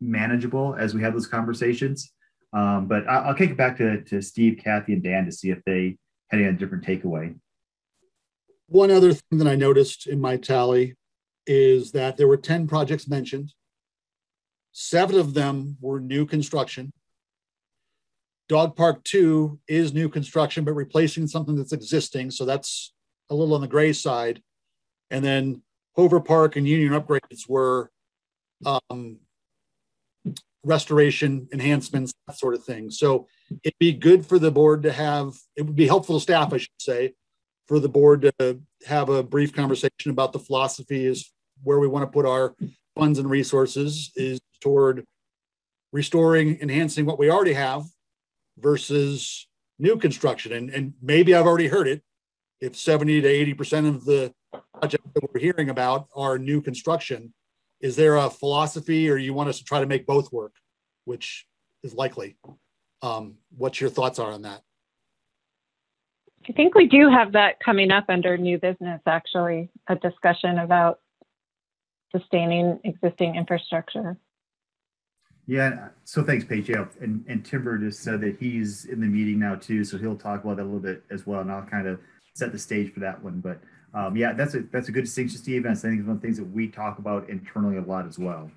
manageable as we have those conversations. Um, but I, will kick it back to, to Steve, Kathy, and Dan to see if they had a different takeaway. One other thing that I noticed in my tally is that there were 10 projects mentioned. Seven of them were new construction. Dog Park 2 is new construction, but replacing something that's existing. So that's a little on the gray side. And then Hover Park and Union upgrades were um, restoration enhancements, that sort of thing. So it'd be good for the board to have, it would be helpful to staff, I should say, for the board to have a brief conversation about the philosophy is where we want to put our funds and resources is toward restoring, enhancing what we already have versus new construction. And, and maybe I've already heard it. If 70 to 80% of the projects that we're hearing about are new construction, is there a philosophy or you want us to try to make both work, which is likely? Um, what's your thoughts are on that? I think we do have that coming up under new business, actually, a discussion about sustaining existing infrastructure. Yeah, so thanks, Paige. Yeah, and, and Timber just said that he's in the meeting now too, so he'll talk about that a little bit as well, and I'll kind of set the stage for that one. But um, yeah, that's a that's a good distinction, Steve. And I think it's one of the things that we talk about internally a lot as well.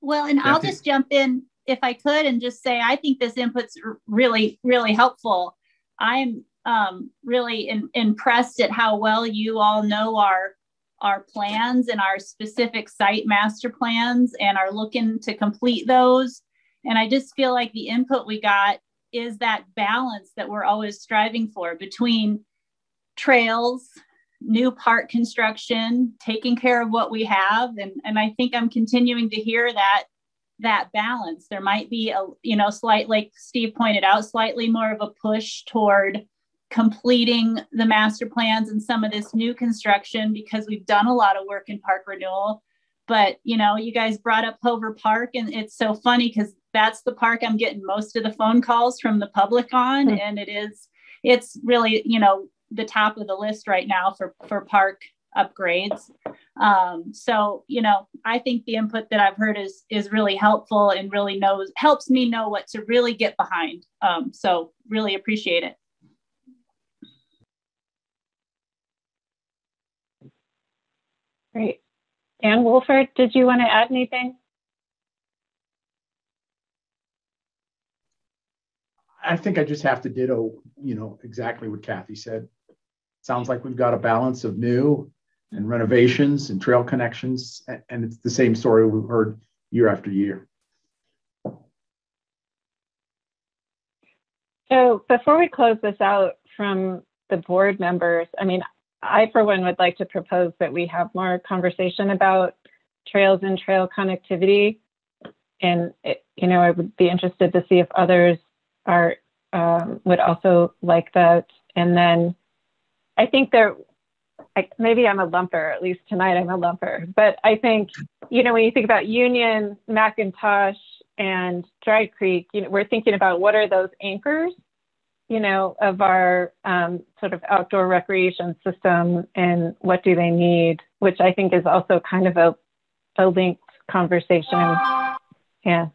Well, and I'll just jump in if I could and just say I think this input's really, really helpful. I'm um, really in, impressed at how well you all know our our plans and our specific site master plans and are looking to complete those. And I just feel like the input we got is that balance that we're always striving for between trails, new park construction, taking care of what we have. And, and I think I'm continuing to hear that that balance. There might be a, you know, slight, like Steve pointed out, slightly more of a push toward completing the master plans and some of this new construction because we've done a lot of work in park renewal. But you know, you guys brought up Hover Park, and it's so funny because that's the park I'm getting most of the phone calls from the public on, mm-hmm. and it is it's really you know the top of the list right now for for park upgrades. Um, so you know, I think the input that I've heard is is really helpful and really knows helps me know what to really get behind. Um, so really appreciate it. Great. Dan Wolford, did you want to add anything? I think I just have to ditto, you know, exactly what Kathy said. Sounds like we've got a balance of new and renovations and trail connections, and it's the same story we've heard year after year. So before we close this out from the board members, I mean, I, for one, would like to propose that we have more conversation about trails and trail connectivity. And, it, you know, I would be interested to see if others are um, would also like that. And then I think there, I, maybe I'm a lumper, at least tonight I'm a lumper. But I think, you know, when you think about Union, McIntosh, and Dry Creek, you know, we're thinking about what are those anchors you know, of our um, sort of outdoor recreation system and what do they need, which I think is also kind of a, a linked conversation. Yeah.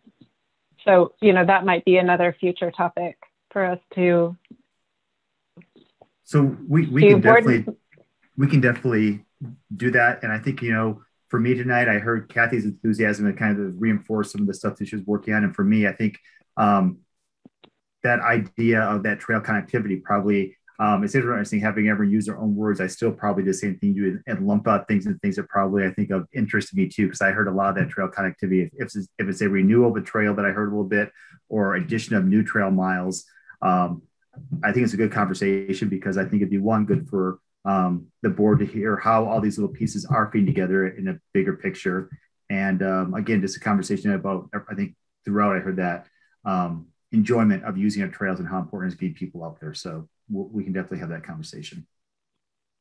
So, you know, that might be another future topic for us to. So we, we can definitely, we can definitely do that. And I think, you know, for me tonight, I heard Kathy's enthusiasm and kind of reinforce some of the stuff that she was working on. And for me, I think um, that idea of that trail connectivity probably um, it's interesting having ever used their own words. I still probably do the same thing you and lump out things and things that probably I think of interest to me too, because I heard a lot of that trail connectivity. If, if, it's, if it's a renewal of a trail that I heard a little bit or addition of new trail miles, um, I think it's a good conversation because I think it'd be one good for um, the board to hear how all these little pieces are fitting together in a bigger picture. And um, again, just a conversation about, I think throughout I heard that. Um, enjoyment of using our trails and how important it is to keep people out there. So we can definitely have that conversation.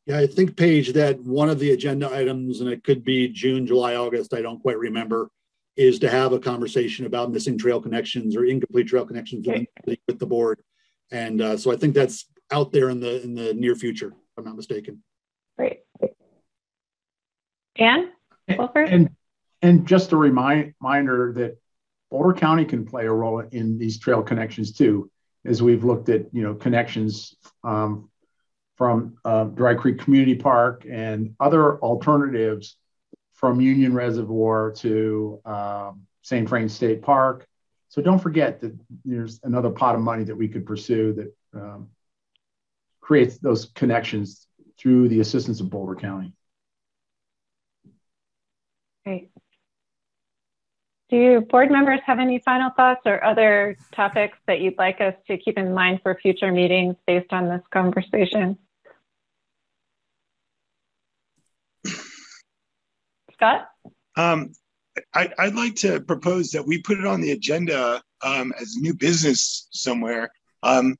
Yeah, I think Paige that one of the agenda items, and it could be June, July, August, I don't quite remember, is to have a conversation about missing trail connections or incomplete trail connections okay. with the board. And uh, so I think that's out there in the in the near future, if I'm not mistaken. Great. Dan, and, and and just a remind, reminder that Boulder County can play a role in these trail connections too, as we've looked at you know connections um, from uh, Dry Creek Community Park and other alternatives from Union Reservoir to um, St. Vrain State Park. So don't forget that there's another pot of money that we could pursue that um, creates those connections through the assistance of Boulder County. Great. Do you board members have any final thoughts or other topics that you'd like us to keep in mind for future meetings based on this conversation? Scott? Um, I, would like to propose that we put it on the agenda um, as new business somewhere. Um,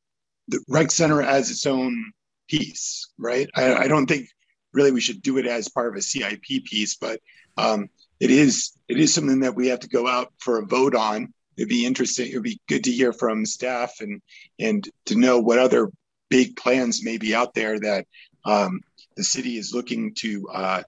the rec center as its own piece, right? I, I, don't think really we should do it as part of a CIP piece, but um, it is it is something that we have to go out for a vote on. It'd be interesting. It'd be good to hear from staff and and to know what other big plans may be out there that um, the city is looking to uh,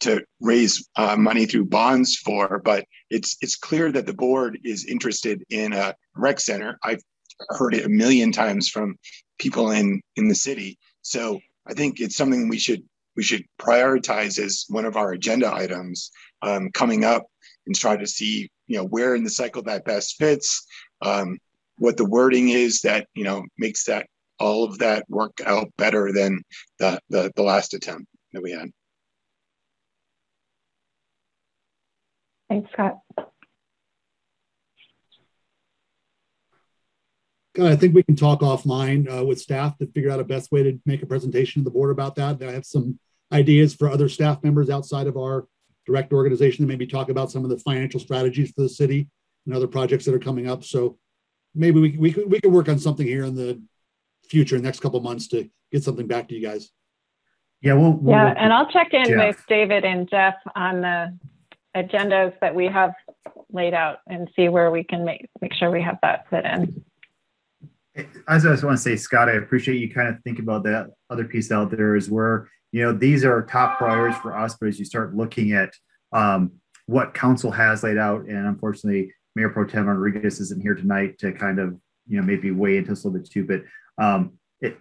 to raise uh, money through bonds for. But it's it's clear that the board is interested in a rec center. I've heard it a million times from people in in the city. So I think it's something we should we should prioritize as one of our agenda items um, coming up and try to see you know where in the cycle that best fits, um, what the wording is that you know makes that all of that work out better than the the, the last attempt that we had. Thanks, Scott. I think we can talk offline uh, with staff to figure out a best way to make a presentation to the board about that. I have some ideas for other staff members outside of our direct organization to maybe talk about some of the financial strategies for the city and other projects that are coming up. So maybe we, we, we could work on something here in the future, next couple months to get something back to you guys. Yeah, we'll, we'll yeah, and I'll check in Jeff. with David and Jeff on the agendas that we have laid out and see where we can make make sure we have that fit in. As I just want to say, Scott, I appreciate you kind of think about that other piece out there is where, you know, these are top priorities for us, but as you start looking at um, what council has laid out, and unfortunately, Mayor Pro Tem Rodriguez isn't here tonight to kind of, you know, maybe weigh into this a little bit too, but um, it,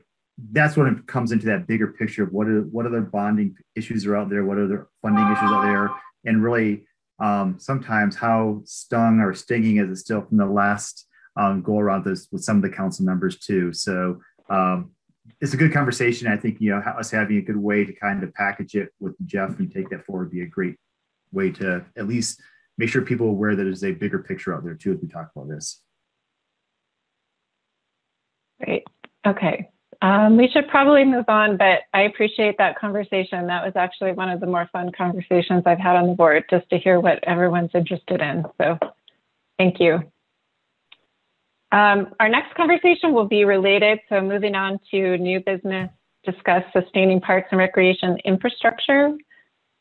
that's when it comes into that bigger picture of what are what other bonding issues are out there, what other funding issues out there, and really um, sometimes how stung or stinging is it still from the last um, go around this with some of the council members too. So um, it's a good conversation. I think you know us having a good way to kind of package it with Jeff and take that forward would be a great way to at least make sure people are aware that there's a bigger picture out there too as we talk about this. Great. Okay. Um, we should probably move on, but I appreciate that conversation. That was actually one of the more fun conversations I've had on the board, just to hear what everyone's interested in. So thank you. Um, our next conversation will be related. So moving on to new business, discuss sustaining parks and recreation infrastructure.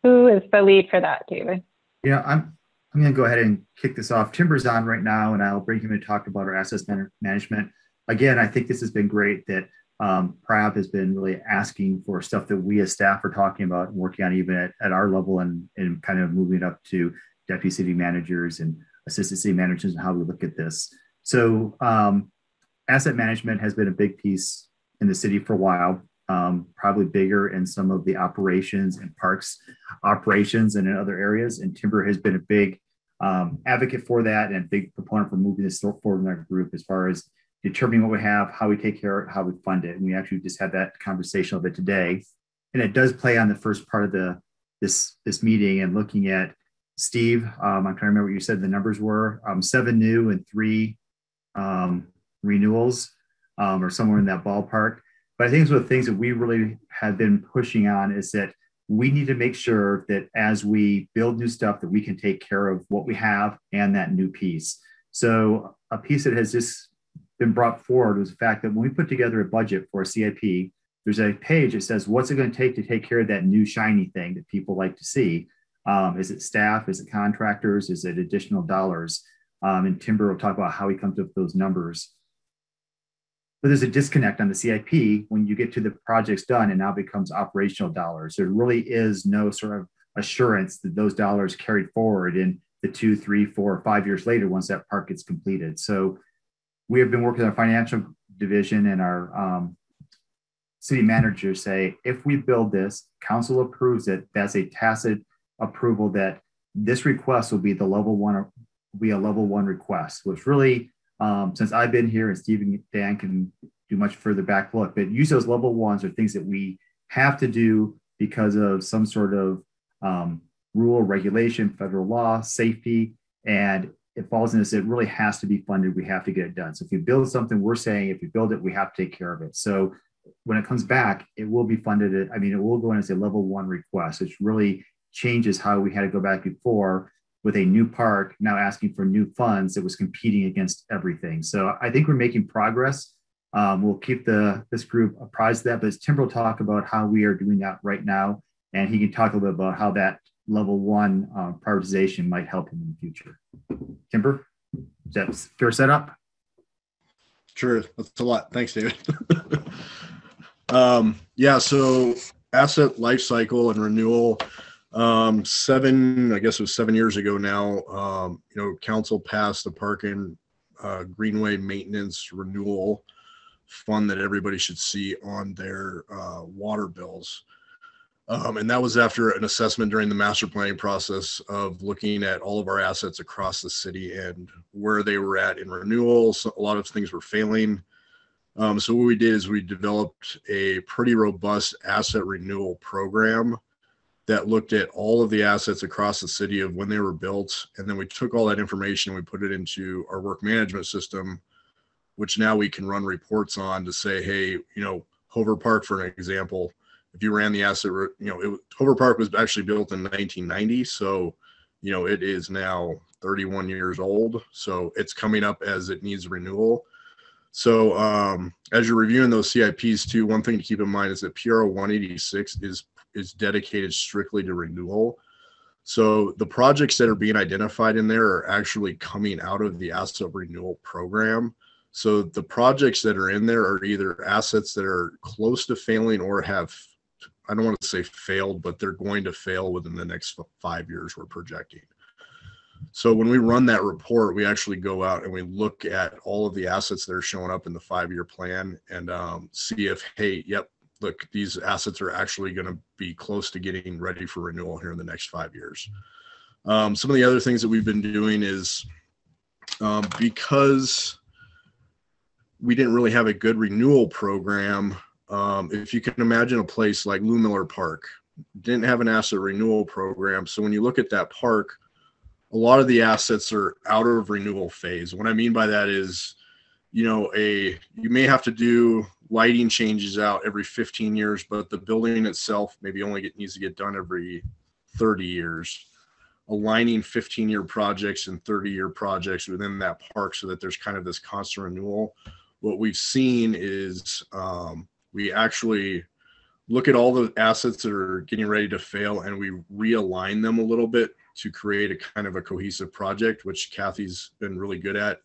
Who is the lead for that, David? Yeah, I'm, I'm going to go ahead and kick this off. Timber's on right now, and I'll bring him to talk about our assets management. Again, I think this has been great that um, has been really asking for stuff that we as staff are talking about and working on even at, at our level and, and kind of moving it up to deputy city managers and assistant city managers and how we look at this. So um, asset management has been a big piece in the city for a while, um, probably bigger in some of the operations and parks operations and in other areas. And Timber has been a big um, advocate for that and a big proponent for moving this forward in our group as far as determining what we have, how we take care of it, how we fund it. And we actually just had that conversation of it today. And it does play on the first part of the this this meeting and looking at Steve. Um, I'm trying to remember what you said the numbers were. Um, seven new and three um, renewals um, or somewhere in that ballpark. But I think one of the things that we really have been pushing on is that we need to make sure that as we build new stuff that we can take care of what we have and that new piece. So a piece that has just been brought forward was the fact that when we put together a budget for a CIP, there's a page that says, what's it going to take to take care of that new shiny thing that people like to see? Um, is it staff? Is it contractors? Is it additional dollars? Um, and Timber will talk about how he comes up with those numbers. But there's a disconnect on the CIP when you get to the projects done and now becomes operational dollars. There really is no sort of assurance that those dollars carried forward in the two, three, four, five years later once that park gets completed. So we have been working with our financial division and our um, city manager say, if we build this, council approves it, that's a tacit approval that this request will be the level one, be a level one request. Which really, um, since I've been here and Stephen Dan can do much further back look, but use those level ones are things that we have to do because of some sort of um, rule, regulation, federal law, safety, and it falls in this. It really has to be funded. We have to get it done. So if you build something, we're saying if you build it, we have to take care of it. So when it comes back, it will be funded. I mean, it will go in as a level one request, which really changes how we had to go back before with a new park now asking for new funds that was competing against everything. So I think we're making progress. Um, we'll keep the this group apprised of that, but Timber will talk about how we are doing that right now, and he can talk a little bit about how that level one uh, prioritization might help him in the future. Timber, is that fair setup? Sure, that's a lot. Thanks, David. um, yeah, so asset life cycle and renewal. Um, seven, I guess it was seven years ago now. Um, you know, council passed the park and uh, greenway maintenance renewal fund that everybody should see on their uh, water bills. Um, and that was after an assessment during the master planning process of looking at all of our assets across the city and where they were at in renewals. A lot of things were failing. Um, so what we did is we developed a pretty robust asset renewal program that looked at all of the assets across the city of when they were built. And then we took all that information, and we put it into our work management system, which now we can run reports on to say, hey, you know, Hover Park, for an example, if you ran the asset, you know, it, Hover Park was actually built in 1990. So, you know, it is now 31 years old. So it's coming up as it needs renewal. So um, as you're reviewing those CIPs too, one thing to keep in mind is that PRO 186 is is dedicated strictly to renewal. So the projects that are being identified in there are actually coming out of the asset renewal program. So the projects that are in there are either assets that are close to failing or have I don't want to say failed, but they're going to fail within the next five years we're projecting. So when we run that report, we actually go out and we look at all of the assets that are showing up in the five-year plan and um, see if, hey, yep, look, these assets are actually going to be close to getting ready for renewal here in the next five years. Um, some of the other things that we've been doing is um, because we didn't really have a good renewal program um, if you can imagine a place like Loomiller Park, didn't have an asset renewal program. So when you look at that park, a lot of the assets are out of renewal phase. What I mean by that is, you know, a you may have to do lighting changes out every 15 years, but the building itself maybe only get, needs to get done every 30 years. Aligning 15 year projects and 30 year projects within that park so that there's kind of this constant renewal. What we've seen is um, we actually look at all the assets that are getting ready to fail and we realign them a little bit to create a kind of a cohesive project, which Kathy's been really good at.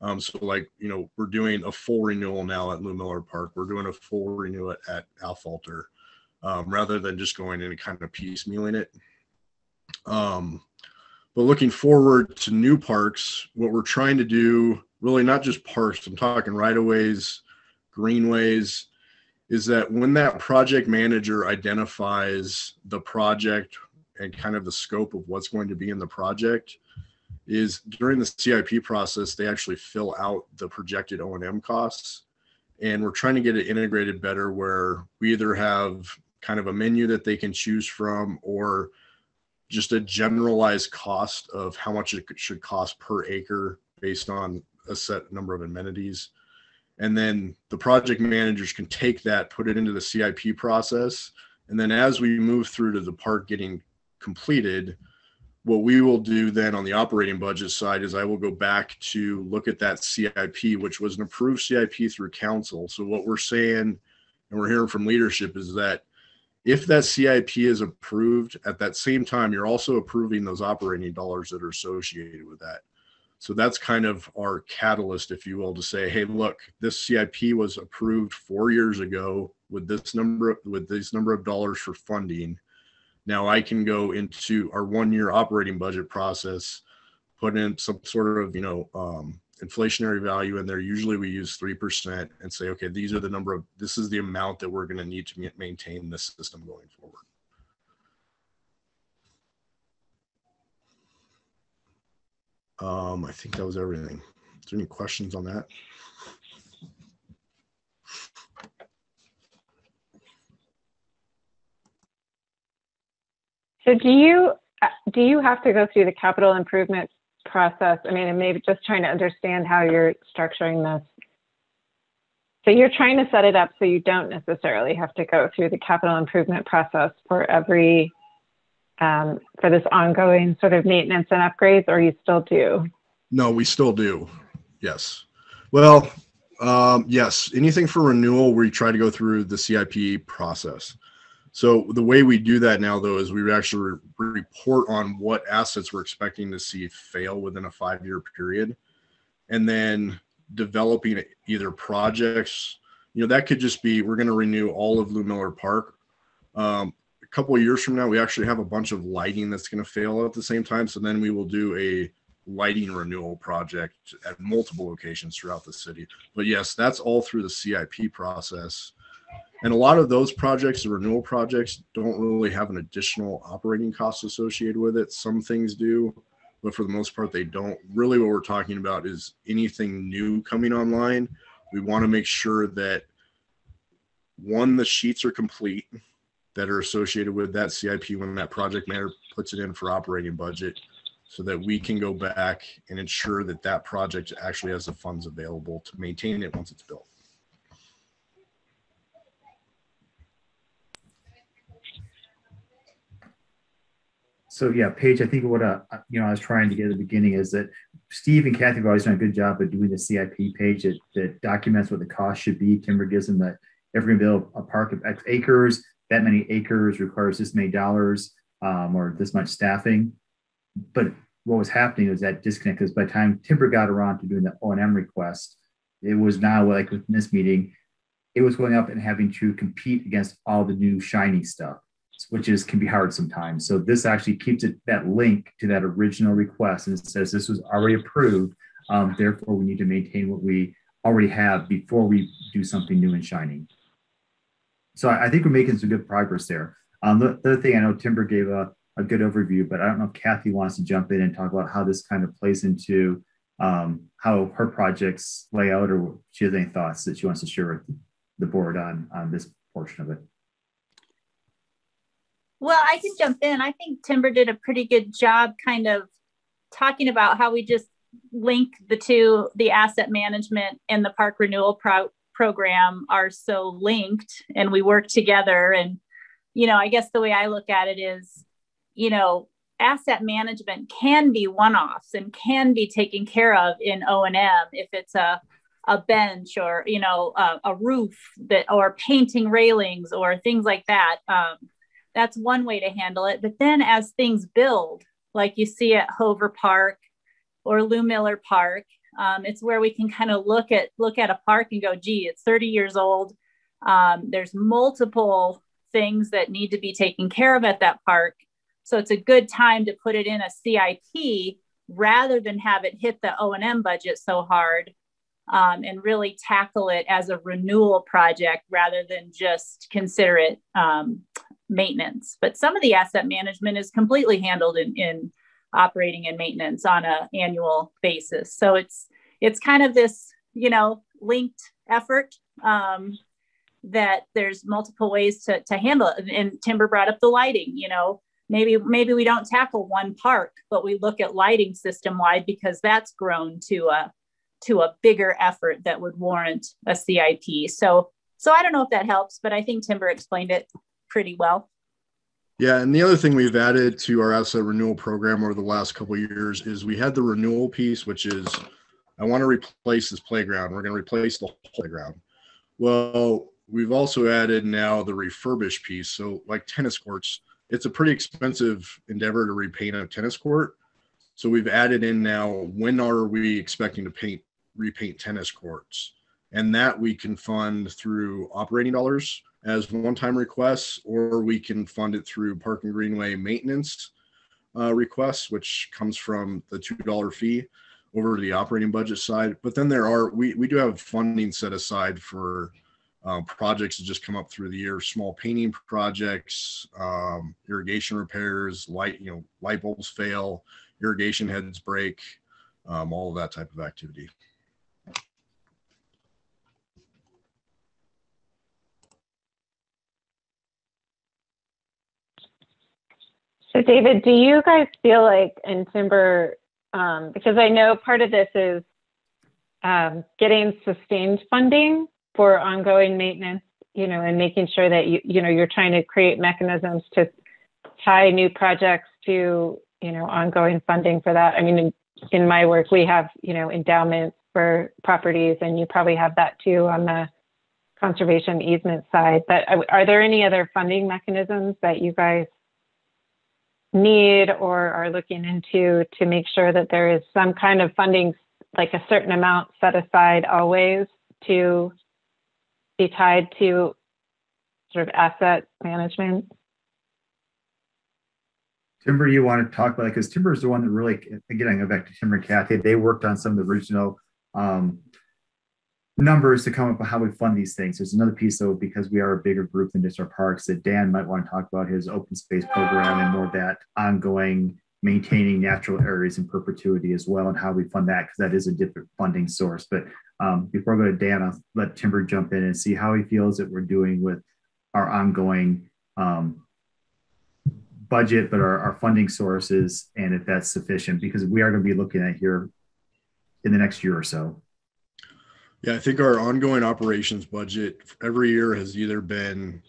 Um, so like, you know, we're doing a full renewal now at Loomiller Park. We're doing a full renewal at, Affolter um, rather than just going in and kind of piecemealing it. Um, but looking forward to new parks, what we're trying to do, really not just parks, I'm talking right of ways, greenways, is that when that project manager identifies the project and kind of the scope of what's going to be in the project is during the CIP process they actually fill out the projected O&M costs. And we're trying to get it integrated better where we either have kind of a menu that they can choose from or just a generalized cost of how much it should cost per acre based on a set number of amenities and then the project managers can take that put it into the cip process. And then as we move through to the part getting completed what we will do then on the operating budget side is i will go back to look at that cip which was an approved cip through council. So what we're saying and we're hearing from leadership is that if that cip is approved at that same time you're also approving those operating dollars that are associated with that so that's kind of our catalyst, if you will, to say, hey, look, this CIP was approved four years ago with this number with this number of dollars for funding. Now I can go into our one year operating budget process, put in some sort of, you know, um, inflationary value in there. Usually we use 3% and say, okay, these are the number of, this is the amount that we're going to need to maintain this system going forward. Um, I think that was everything. Is there any questions on that? So do you do you have to go through the capital improvement process? I mean, and maybe just trying to understand how you're structuring this. So you're trying to set it up so you don't necessarily have to go through the capital improvement process for every for this ongoing sort of maintenance and upgrades, or you still do? No, we still do. Yes. Well, um, yes. Anything for renewal, we try to go through the CIP process. So the way we do that now, though, is we actually re- report on what assets we're expecting to see fail within a five-year period, and then developing either projects. You know, that could just be we're going to renew all of Loomiller Park. Um, couple of years from now, we actually have a bunch of lighting that's going to fail at the same time. So then we will do a lighting renewal project at multiple locations throughout the city. But yes, that's all through the CIP process. And a lot of those projects, the renewal projects, don't really have an additional operating cost associated with it. Some things do, but for the most part, they don't. Really, what we're talking about is anything new coming online. We want to make sure that one, the sheets are complete that are associated with that CIP when that project manager puts it in for operating budget so that we can go back and ensure that that project actually has the funds available to maintain it once it's built. So yeah, Paige, I think what uh, you know I was trying to get at the beginning is that Steve and Kathy have always done a good job of doing the CIP page that, that documents what the cost should be. Timber gives them that if we're going to build a park of X acres, that many acres requires this many dollars um, or this much staffing but what was happening was that disconnect because by the time Timber got around to doing the O&M request, it was now like with this meeting, it was going up and having to compete against all the new shiny stuff, which is can be hard sometimes. So this actually keeps it that link to that original request and it says this was already approved. Um, therefore, we need to maintain what we already have before we do something new and shiny. So I, I think we're making some good progress there. Um, the, the other thing I know Timber gave a a good overview, but I don't know if Kathy wants to jump in and talk about how this kind of plays into um, how her projects lay out, or she has any thoughts that she wants to share with the board on on this portion of it. Well, I can jump in. I think Timber did a pretty good job, kind of talking about how we just link the two, the asset management and the park renewal pro- program are so linked, and we work together. And you know, I guess the way I look at it is you know, asset management can be one-offs and can be taken care of in O&M if it's a a bench or you know a, a roof that or painting railings or things like that. Um, that's one way to handle it. But then as things build, like you see at Hover Park or Loomiller Park, um, it's where we can kind of look at look at a park and go, gee, it's 30 years old. Um, there's multiple things that need to be taken care of at that park so it's a good time to put it in a CIP rather than have it hit the O&M budget so hard um, and really tackle it as a renewal project rather than just consider it um, maintenance. But some of the asset management is completely handled in, in operating and maintenance on an annual basis. So it's it's kind of this you know linked effort um, that there's multiple ways to, to handle it. And Timber brought up the lighting. You know, maybe maybe we don't tackle one park but we look at lighting system wide because that's grown to a to a bigger effort that would warrant a cip so so i don't know if that helps but i think timber explained it pretty well yeah and the other thing we've added to our asset renewal program over the last couple years is we had the renewal piece which is i want to replace this playground we're going to replace the playground well we've also added now the refurbished piece so like tennis courts it's a pretty expensive endeavor to repaint a tennis court. So we've added in now when are we expecting to paint repaint tennis courts? And that we can fund through operating dollars as one-time requests, or we can fund it through Park and Greenway maintenance uh, requests, which comes from the $2 fee over the operating budget side. But then there are, we, we do have funding set aside for um, projects that just come up through the year, small painting projects, um, irrigation repairs, light, you know, light bulbs fail, irrigation heads break, um, all of that type of activity. So David, do you guys feel like in timber, um, because I know part of this is um, getting sustained funding for ongoing maintenance, you know, and making sure that you, you know, you're trying to create mechanisms to tie new projects to, you know, ongoing funding for that. I mean, in, in my work, we have, you know, endowments for properties, and you probably have that too on the conservation easement side. But are there any other funding mechanisms that you guys need or are looking into to make sure that there is some kind of funding, like a certain amount set aside always to be tied to sort of asset management? Timber, you want to talk about? Because Timber is the one that really, again, I go back to Timber and Kathy, they worked on some of the original um, numbers to come up with how we fund these things. There's another piece though, because we are a bigger group than just our parks that Dan might want to talk about his open space program and more of that ongoing maintaining natural areas in perpetuity as well and how we fund that because that is a different funding source. But um, before I go to Dan, I'll let Timber jump in and see how he feels that we're doing with our ongoing um, budget, but our, our funding sources and if that's sufficient because we are going to be looking at here in the next year or so. Yeah, I think our ongoing operations budget every year has either been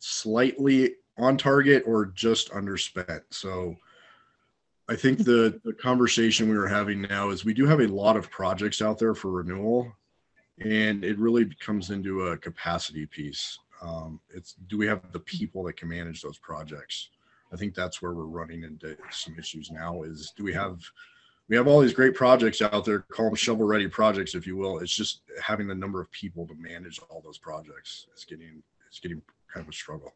slightly on target or just underspent. So I think the, the conversation we were having now is we do have a lot of projects out there for renewal, and it really comes into a capacity piece. Um, it's do we have the people that can manage those projects? I think that's where we're running into some issues now. Is do we have we have all these great projects out there, call them shovel ready projects, if you will. It's just having the number of people to manage all those projects. It's getting, it's getting kind of a struggle.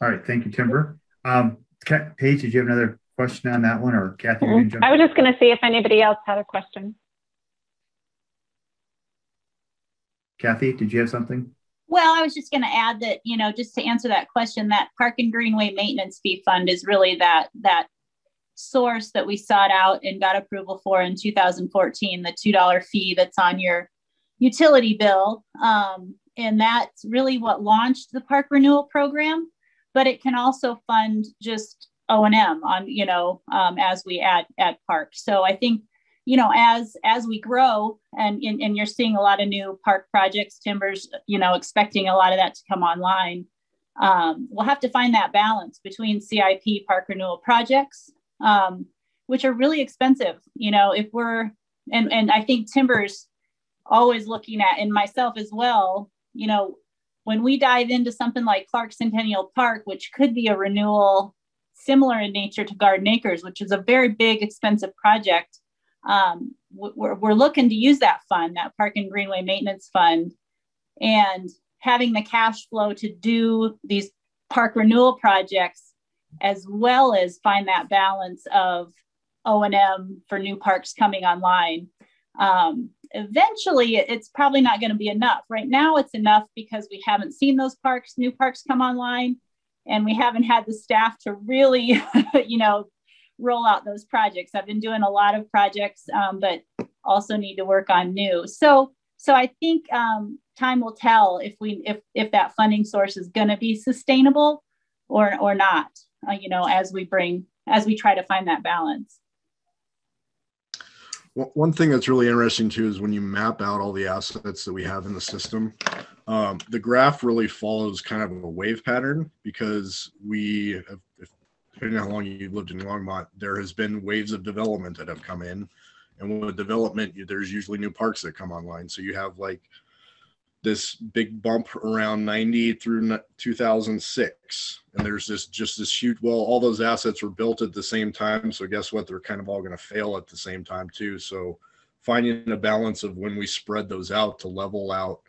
All right, thank you, Timber. Um, Paige, did you have another question on that one or Kathy? Mm -hmm. I was just going to see if anybody else had a question. Kathy, did you have something? Well, I was just going to add that, you know, just to answer that question, that Park and Greenway Maintenance Fee Fund is really that that source that we sought out and got approval for in 2014, the $2 fee that's on your utility bill. Um, and that's really what launched the park renewal program, but it can also fund just O&M on, you know, um, as we add, add parks. So I think you know, as as we grow and, and, and you're seeing a lot of new park projects, timbers, you know, expecting a lot of that to come online. Um, we'll have to find that balance between CIP park renewal projects, um, which are really expensive. You know, if we're and and I think timbers always looking at and myself as well. You know, when we dive into something like Clark Centennial Park, which could be a renewal similar in nature to Garden Acres, which is a very big, expensive project um, we're, we're looking to use that fund, that Park and Greenway Maintenance Fund, and having the cash flow to do these park renewal projects, as well as find that balance of O&M for new parks coming online. Um, eventually, it's probably not going to be enough. Right now, it's enough because we haven't seen those parks, new parks come online, and we haven't had the staff to really, you know, roll out those projects. I've been doing a lot of projects, um, but also need to work on new. So, so I think um, time will tell if we if if that funding source is going to be sustainable or or not. Uh, you know, as we bring as we try to find that balance. One thing that's really interesting too is when you map out all the assets that we have in the system, um, the graph really follows kind of a wave pattern because we have, depending how long you've lived in Longmont, there has been waves of development that have come in. And with development, there's usually new parks that come online. So you have like this big bump around 90 through 2006 and there's this just this huge well all those assets were built at the same time so guess what they're kind of all going to fail at the same time too so finding a balance of when we spread those out to level out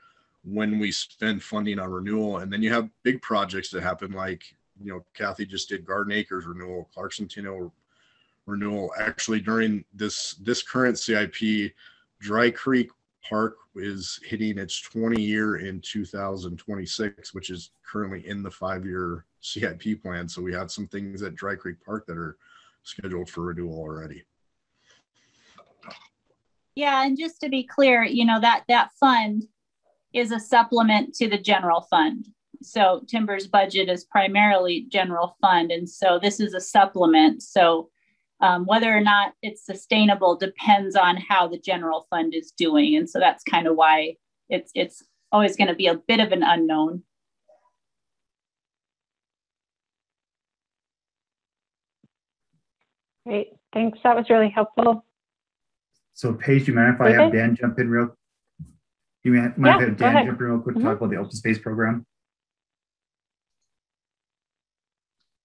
when we spend funding on renewal. And then you have big projects that happen like, you know, Kathy just did Garden Acres renewal, Clarkson Centennial renewal. Actually, during this this current CIP, Dry Creek Park is hitting its 20 year in 2026, which is currently in the five year CIP plan. So we have some things at Dry Creek Park that are scheduled for renewal already. Yeah, and just to be clear, you know that that fund is a supplement to the general fund. So Timber's budget is primarily general fund, and so this is a supplement. So um, whether or not it's sustainable depends on how the general fund is doing, and so that's kind of why it's it's always going to be a bit of an unknown. Great, thanks. That was really helpful. So Paige, do you mind if I have Dan jump in real? You mind yeah, if I have Dan jump in real quick to mm -hmm. talk about the open space program?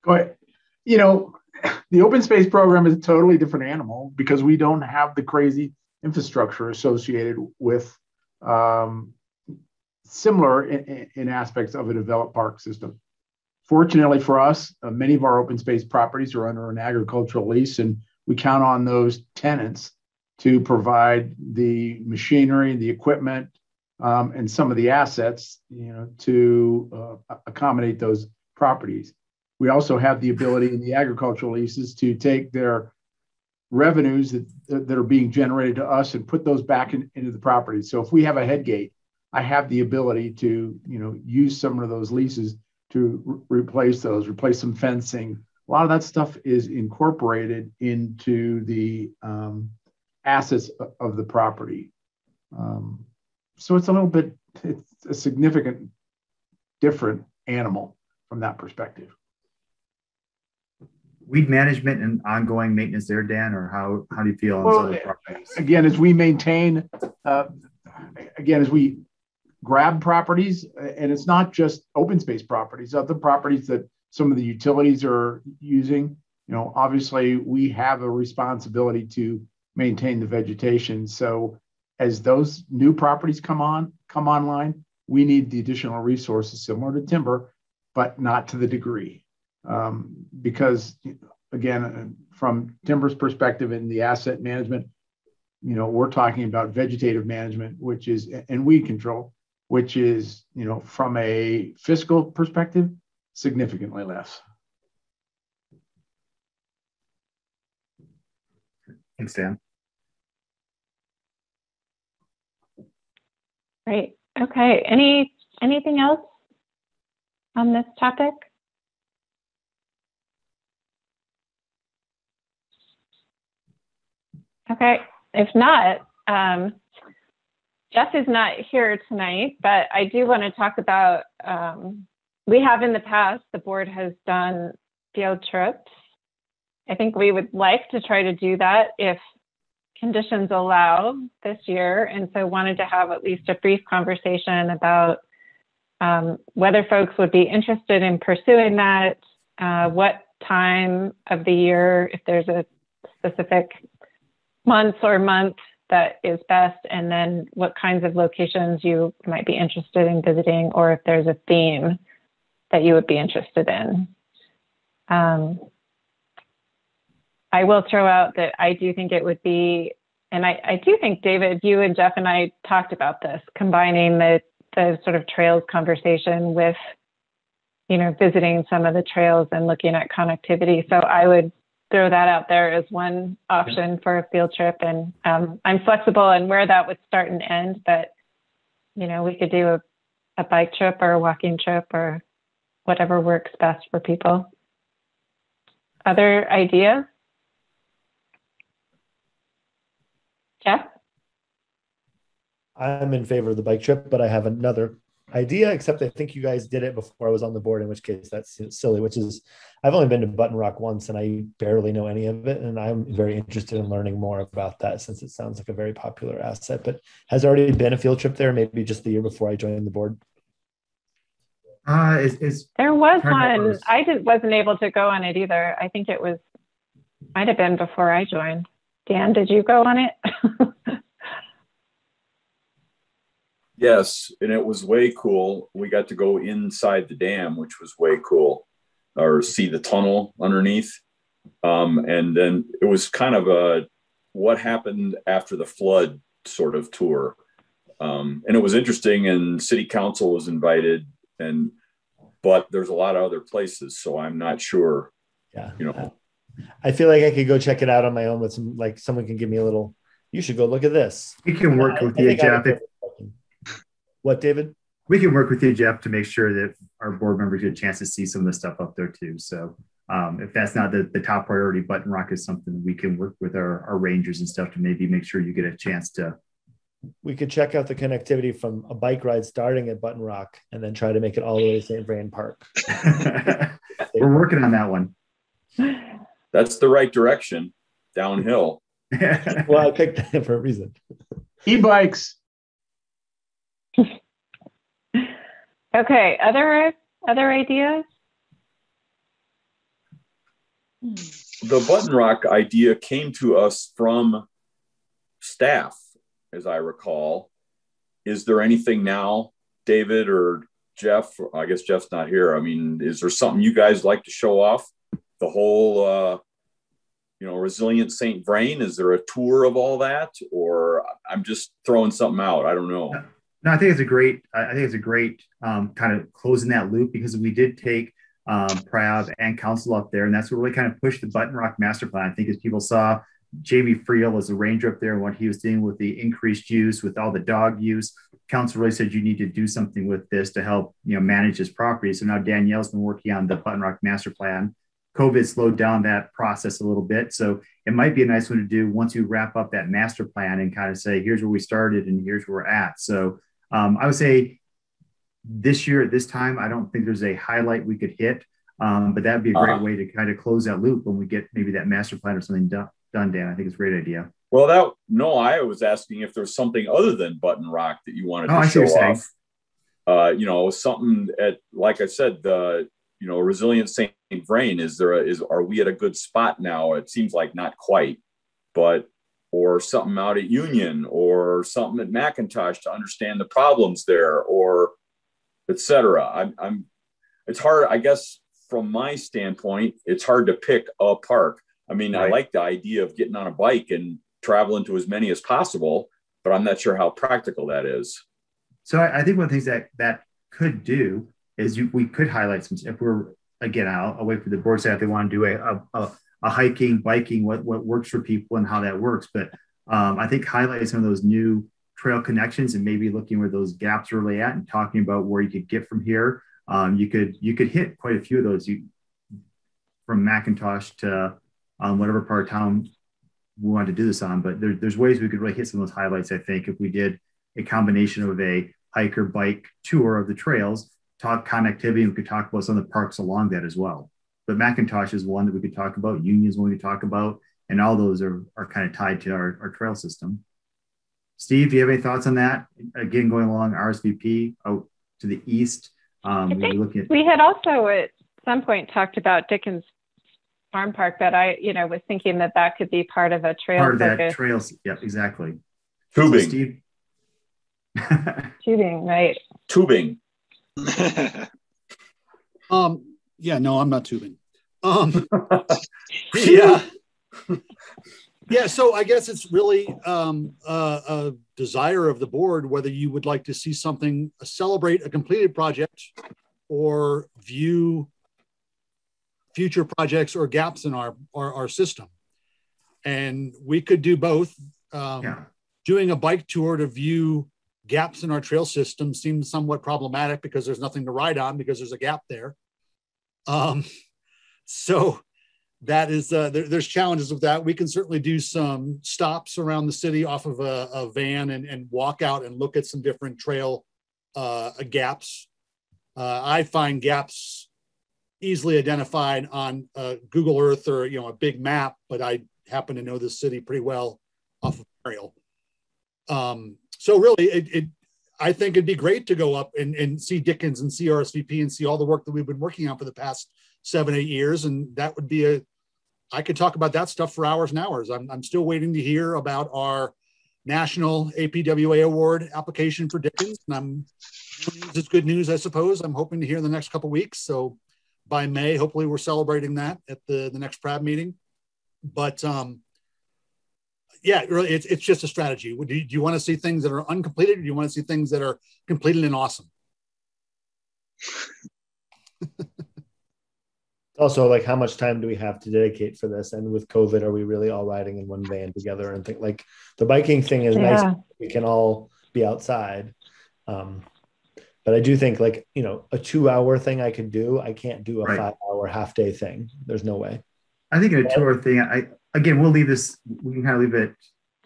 Ahead. You know, the open space program is a totally different animal because we don't have the crazy infrastructure associated with um, similar in, in, aspects of a developed park system. Fortunately for us, uh, many of our open space properties are under an agricultural lease, and we count on those tenants to provide the machinery, the equipment, um, and some of the assets, you know, to uh, accommodate those properties. We also have the ability in the agricultural leases to take their revenues that, that are being generated to us and put those back in, into the property. So if we have a head gate, I have the ability to, you know, use some of those leases to re- replace those, replace some fencing. A lot of that stuff is incorporated into the um, assets of the property. Um, so it's a little bit, it's a significant different animal from that perspective weed management and ongoing maintenance there, Dan, or how how do you feel? on Well, again, as we maintain, uh, again, as we grab properties, and it's not just open space properties, other properties that some of the utilities are using. You know, obviously, we have a responsibility to maintain the vegetation. So, as those new properties come on come online, we need the additional resources similar to timber, but not to the degree um, because again, from timber's perspective in the asset management, you know, we're talking about vegetative management, which is and weed control, which is you know from a fiscal perspective, significantly less. Thanks, Dan. Great. Okay. Any anything else on this topic? Okay. If not, um, Jeff is not here tonight, but I do want to talk about. Um, we have in the past, the board has done field trips. I think we would like to try to do that if conditions allow this year. And so wanted to have at least a brief conversation about um, whether folks would be interested in pursuing that, uh, what time of the year, if there's a specific months or month that is best, and then what kinds of locations you might be interested in visiting, or if there's a theme that you would be interested in. Um, I will throw out that I do think it would be, and I, I do think, David, you and Jeff and I talked about this, combining the, the sort of trails conversation with, you know, visiting some of the trails and looking at connectivity. So I would throw that out there as one option for a field trip. And um, I'm flexible and where that would start and end, but you know, we could do a, a bike trip or a walking trip or whatever works best for people. Other ideas? Jeff? I'm in favor of the bike trip, but I have another idea, except I think you guys did it before I was on the board, in which case that's silly, which is I've only been to Button Rock once and I barely know any of it. And I'm very interested in learning more about that since it sounds like a very popular asset. But has already been a field trip there, maybe just the year before I joined the board? Uh, is, is there was one. I did, wasn't able to go on it either. I think it was, might have been before I joined. Dan, did you go on it? Yes, and it was way cool. We got to go inside the dam, which was way cool, or see the tunnel underneath. Um, and then it was kind of a what happened after the flood sort of tour. Um, and it was interesting, and city council was invited, and but there's a lot of other places, so I'm not sure. Yeah, you know, I feel like I could go check it out on my own with some like someone can give me a little. You should go look at this. We can work with you, Jeff. What, David? We can work with you, Jeff, to make sure that our board members get a chance to see some of the stuff up there too. So um, if that's not the, the top priority, Button Rock is something we can work with our, our rangers and stuff to maybe make sure you get a chance to. We could check out the connectivity from a bike ride starting at Button Rock and then try to make it all the way to St. Vrain Park. We're working on that one. That's the right direction, downhill. well, I picked that for a reason. E-bikes. Okay, other other ideas? The button rock idea came to us from staff, as I recall. Is there anything now, David or Jeff? I guess Jeff's not here. I mean, is there something you guys like to show off? The whole, uh, you know, resilient St. Vrain. Is there a tour of all that, or I'm just throwing something out? I don't know. No, I think it's a great. I think it's a great um, kind of closing that loop because we did take um, and Council up there, and that's what really kind of pushed the Button Rock Master Plan. I think as people saw Jamie Friel as a ranger up there and what he was doing with the increased use, with all the dog use, Council really said you need to do something with this to help you know manage this property. So now Danielle's been working on the Button Rock Master Plan. COVID slowed down that process a little bit, so it might be a nice one to do once you wrap up that master plan and kind of say, here's where we started and here's where we're at. So um, I would say this year at this time, I don't think there's a highlight we could hit, um, but that'd be a great uh-huh. way to kind of close that loop when we get maybe that master plan or something done. Done, Dan. I think it's a great idea. Well, that no, I was asking if there's something other than Button Rock that you wanted oh, to show off. Uh, you know, something at like I said, the you know, resilient Saint Vrain. Is there a, is are we at a good spot now? It seems like not quite, but or something out at Union or something at McIntosh to understand the problems there or etc. I'm, I'm it's hard, I guess from my standpoint, it's hard to pick a park. I mean, right. I like the idea of getting on a bike and traveling to as many as possible, but I'm not sure how practical that is. So I, I think one of the things that that could do is you, we could highlight some if we're again I'll, I'll wait for the board say if they want to do a, a, a hiking, biking, what what works for people and how that works. But um, I think highlighting some of those new trail connections and maybe looking where those gaps are really at and talking about where you could get from here. Um, you could you could hit quite a few of those. You from McIntosh to um, whatever part of town we wanted to do this on. But there, there's ways we could really hit some of those highlights. I think if we did a combination of a hiker bike tour of the trails, talk connectivity, and we could talk about some of the parks along that as well but McIntosh is one that we could talk about. Union is one we could talk about, and all those are are kind of tied to our, our trail system. Steve, do you have any thoughts on that? Again, going along RSVP out to the east. Um, we, looking at- we had also at some point talked about Dickens Farm Park, but I, you know, was thinking that that could be part of a trail. Part of focus. that trails. Yep, exactly. Tubing. So Steve. Tubing, right? Tubing. um, yeah, no, I'm not tubing. Um, yeah. yeah, so I guess it's really um, a, a desire of the board whether you would like to see something celebrate a completed project or view future projects or gaps in our, our, our system. And we could do both. Um, yeah. Doing a bike tour to view gaps in our trail system seems somewhat problematic because there's nothing to ride on because there's a gap there. Um, so that is uh, there, there's challenges with that. We can certainly do some stops around the city off of a, a van and, and, walk out and look at some different trail uh, gaps. Uh, I find gaps easily identified on uh, Google Earth or you know a big map, but I happen to know the city pretty well off of aerial. Um, so really, it, it I think it'd be great to go up and, and see Dickens and see RSVP and see all the work that we've been working on for the past seven, eight years. And that would be a, I could talk about that stuff for hours and hours. I'm, I'm still waiting to hear about our national APWA award application for Dickens. And I'm is good news, I suppose. I'm hoping to hear in the next couple weeks. So by May, hopefully we're celebrating that at the, the next PRAB meeting. But um, yeah, really, it's, it's just a strategy. Do you, do you want to see things that are uncompleted or do you want to see things that are completed and awesome? also like how much time do we have to dedicate for this and with covid are we really all riding in one van together and think like the biking thing is yeah. nice we can all be outside um, but i do think like you know a two hour thing i could do i can't do a right. five hour half day thing there's no way i think in a two hour thing i again we'll leave this we can kind of leave it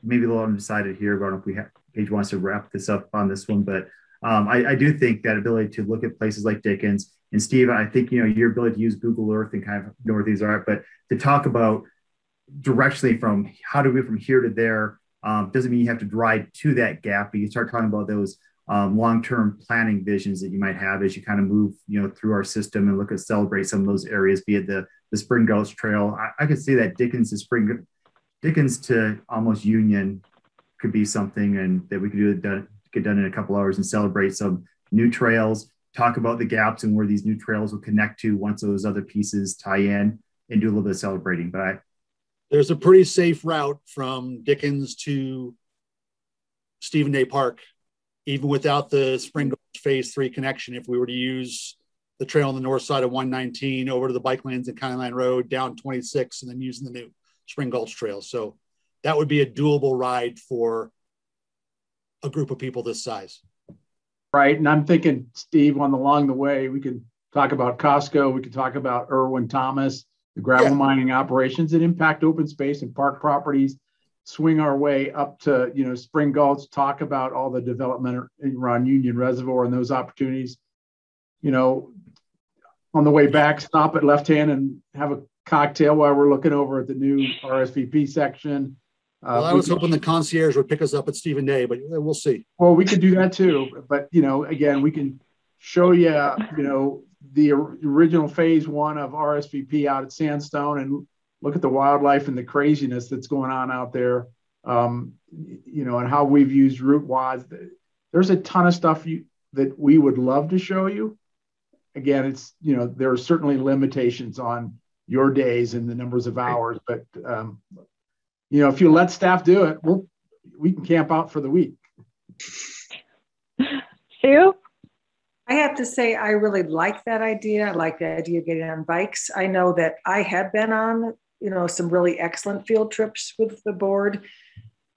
maybe a little undecided here about if we have Paige wants to wrap this up on this one but um, I, I do think that ability to look at places like dickens and Steve, I think you know your ability to use Google Earth and kind of know where these are, but to talk about directionally from how do we from here to there um, doesn't mean you have to drive to that gap, but you start talking about those um, long-term planning visions that you might have as you kind of move, you know, through our system and look at celebrate some of those areas, be it the the Spring Gulch Trail. I, I could see that Dickens to Spring Dickens to almost Union could be something, and that we could do it get done in a couple hours and celebrate some new trails talk about the gaps and where these new trails will connect to once those other pieces tie in and do a little bit of celebrating. But I, there's a pretty safe route from Dickens to Stephen Day Park, even without the Spring Gulch Phase Three connection. If we were to use the trail on the north side of 119 over to the bike lanes and County Line Road down 26, and then using the new Spring Gulch Trail, so that would be a doable ride for a group of people this size right? And I'm thinking, Steve, on the along the way, we could talk about Costco, we could talk about Irwin Thomas, the gravel yeah. mining operations that impact open space and park properties. Swing our way up to you know Spring Gulch, talk about all the development around Union Reservoir and those opportunities. You know, on the way back, stop at left hand and have a cocktail while we're looking over at the new RSVP section. Uh, well, I was hoping the concierge would pick us up at Stephen Day, but we'll see. Well, we could do that too. But, you know, again, we can show you, you know, the original phase one of RSVP out at Sandstone and look at the wildlife and the craziness that's going on out there, um, you know, and how we've used root wads. There's a ton of stuff you, that we would love to show you. Again, it's, you know, there are certainly limitations on your days and the numbers of hours, but um, you know, if you let staff do it, we'll, we can camp out for the week. Sue? I have to say, I really like that idea. I like the idea of getting on bikes. I know that I have been on, you know, some really excellent field trips with the board.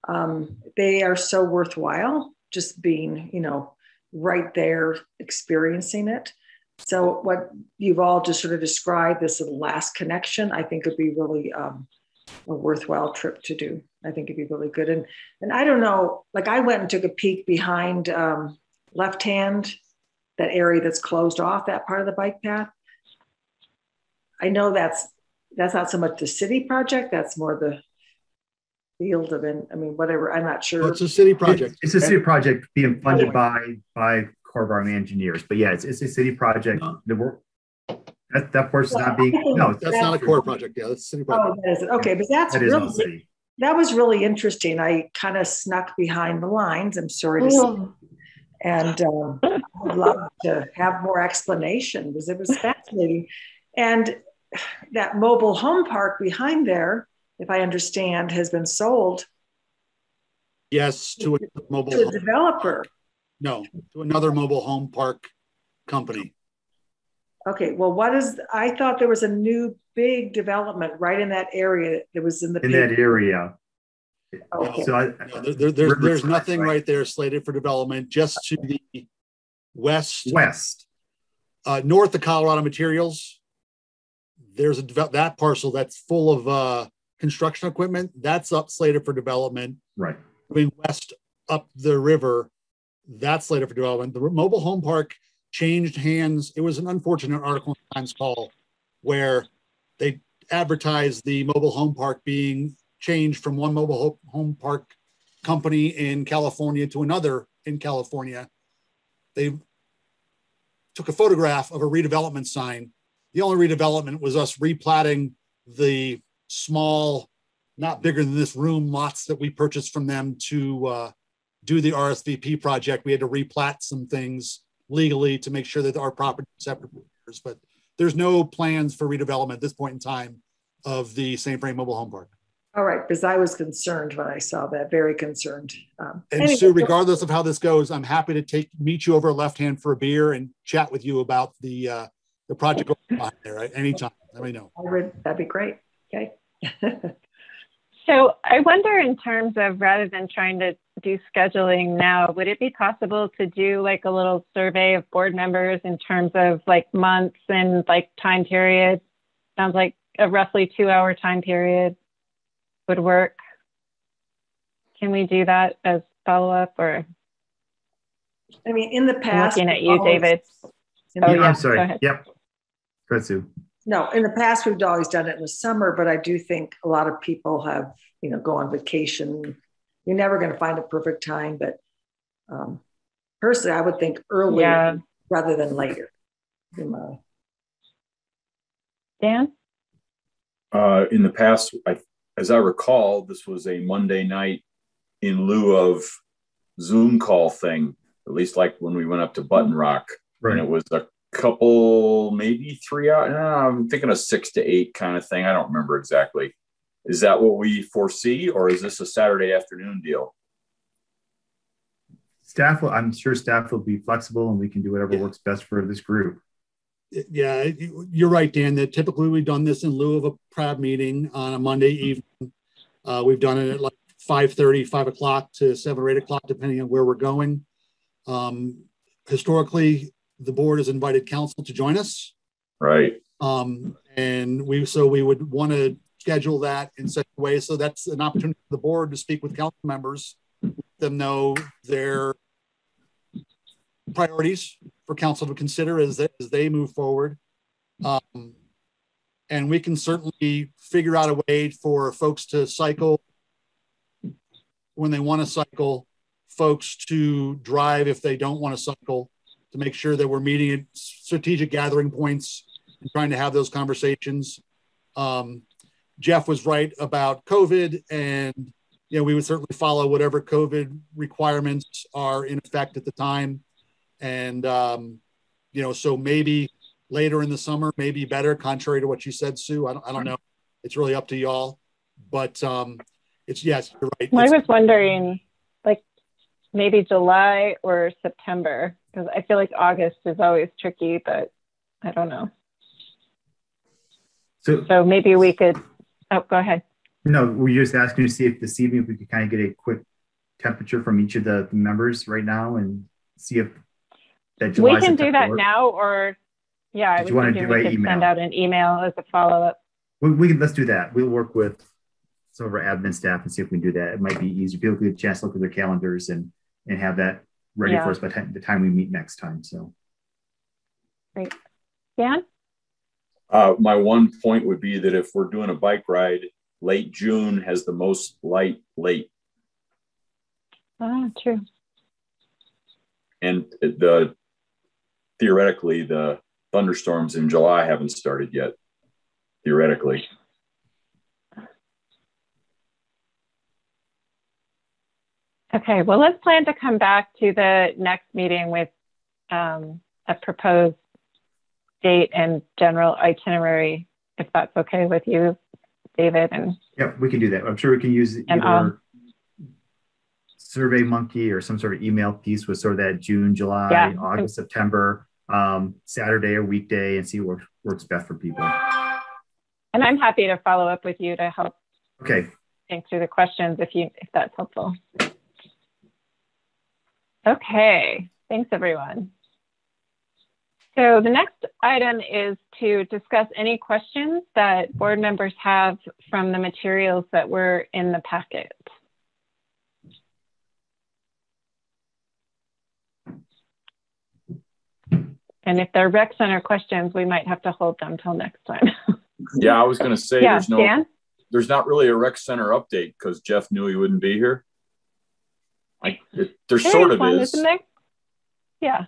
Um, they are so worthwhile just being, you know, right there experiencing it. So what you've all just sort of described, this last connection, I think would be really um, a worthwhile trip to do. I think it'd be really good. And and I don't know, like I went and took a peek behind um, left hand, that area that's closed off, that part of the bike path. I know that's that's not so much the city project, that's more the field of it. I mean, whatever, I'm not sure. Well, it's a city project. It's, it's a city project being funded by by Corps of Army Engineers. But yeah, it's, it's a city project. The work that, that portion's not being, no. That's not a core project. Yeah, that's a city project. Oh, that is, okay, but that's That is really, city. that was really interesting. I kind of snuck behind the lines. I'm sorry to say. And um, I'd love to have more explanation because it was fascinating. And that mobile home park behind there, if I understand, has been sold Yes, to a mobile, to a home- developer. no, to another mobile home park company. Okay, well, what is, I thought there was a new big development right in that area that was in the. In big- that area. Okay. So I, No, There, there- there's, there's nothing right there slated for development, just to the west, west, uh, north of Colorado Materials. There's a, that parcel that's full of, uh, construction equipment, that's up slated for development. right. Going west up the river, that's slated for development. The mobile home park changed hands. It was an unfortunate article in Times Call where they advertised the mobile home park being changed from one mobile ho- home park company in California to another in California. They took a photograph of a redevelopment sign. The only redevelopment was us replatting the small not bigger than this room lots that we purchased from them to uh, do the RSVP project. We had to replat some things legally to make sure that our property is separate. But there's no plans for redevelopment at this point in time of the St. Frank Mobile Home Park. All right, because I was concerned when I saw that, very concerned. Um, And anyway, Sue, regardless of how this goes, I'm happy to take meet you over left hand for a beer and chat with you about the uh, the project behind there right? anytime. Let me know. I would- That'd be great. Okay. So I wonder in terms of rather than trying to do scheduling now, would it be possible to do like a little survey of board members in terms of like months and like time period? Sounds like a roughly two hour time period would work. Can we do that as follow up or I mean, in the past, I'm past. looking at you, always- David? Oh, oh the- yeah, I'm sorry. Yep. Go ahead, Sue. No, in the past, we've always done it in the summer, but I do think a lot of people have, you know, go on vacation. You're never going to find a perfect time, but um, personally, I would think earlier Yeah. rather than later. Dan? Uh, in the past, I, as I recall, this was a Monday night in lieu of Zoom call thing, at least like when we went up to Button Rock. And it was a couple, maybe three hours. I'm thinking a six to eight kind of thing. I don't remember exactly. Is that what we foresee, or is this a Saturday afternoon deal? Staff will, I'm sure staff will be flexible and we can do whatever works best for this group. Yeah, you- you're right, Dan. That typically we've done this in lieu of a PRAB meeting on a Monday evening. Uh, we've done it at like 5:30, 5 o'clock to 7 or 8 o'clock, depending on where we're going. Um, historically, the board has invited council to join us. Right. Um, and we, so we would want to schedule that in such a way. So that's an opportunity for the board to speak with council members, let them know their priorities for council to consider as they, as they move forward. Um, and we can certainly figure out a way for folks to cycle when they want to cycle, folks to drive if they don't want to cycle, to make sure that we're meeting at strategic gathering points and trying to have those conversations. Um, Jeff was right about COVID, and you know we would certainly follow whatever COVID requirements are in effect at the time. And um, you know, so maybe later in the summer, maybe better, contrary to what you said, Sue. I don't, I don't know. It's really up to y'all. But um, it's yes, you're right. Well, I was wondering, like maybe July or September, because I feel like August is always tricky, but I don't know. So, So maybe we could. Oh, go ahead. no, we're just asking to see if this evening if we could kind of get a quick temperature from each of the members right now and see if that July we can do that work. now, or yeah, I Did was wanna thinking do we could email? send out an email as a follow up. We, we can, let's do that. We'll work with some of our admin staff and see if we can do that. It might be easier. People get a chance to look at their calendars and, and have that ready Yeah. for us by time, the time we meet next time. So Great. Dan? Uh, my one point would be that if we're doing a bike ride, late June has the most light late. Ah, true. And the theoretically, the thunderstorms in July haven't started yet. Theoretically. Okay, well, let's plan to come back to the next meeting with um, a proposed date and general itinerary, if that's okay with you, David. And yeah, we can do that. I'm sure we can use either um, Survey Monkey or some sort of email piece with sort of that June, July, Yeah. August, September, um, Saturday or weekday and see what works, works best for people. and I'm happy to follow up with you to help Okay. think through the questions if you if that's helpful. Okay, thanks everyone. So the next item is to discuss any questions that board members have from the materials that were in the packet. And if they're rec center questions, we might have to hold them till next time. Yeah, I was going to say Yeah, there's no, Dan? there's not really a rec center update because Jeff knew he wouldn't be here. I, it, there There sort of one, is. isn't there? Yeah,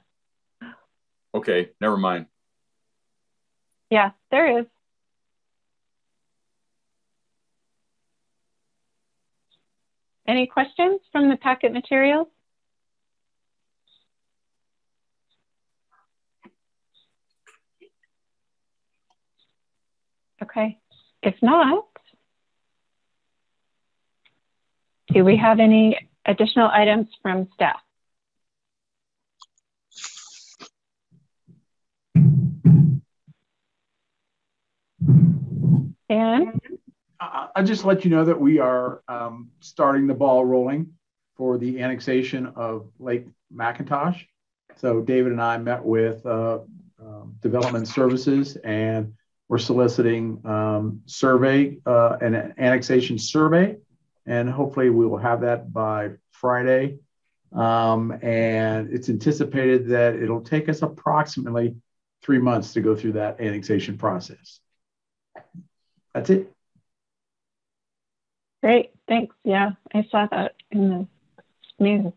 Okay, never mind. yeah, there is. any questions from the packet materials? Okay, if not, do we have any additional items from staff? Dan? I'll just let you know that we are um, starting the ball rolling for the annexation of Lake McIntosh. So David and I met with uh, um, Development Services and we're soliciting um, survey, uh, an annexation survey, and hopefully we will have that by Friday. Um, and it's anticipated that it'll take us approximately three months to go through that annexation process. That's it. Great, thanks. Yeah, I saw that in the news.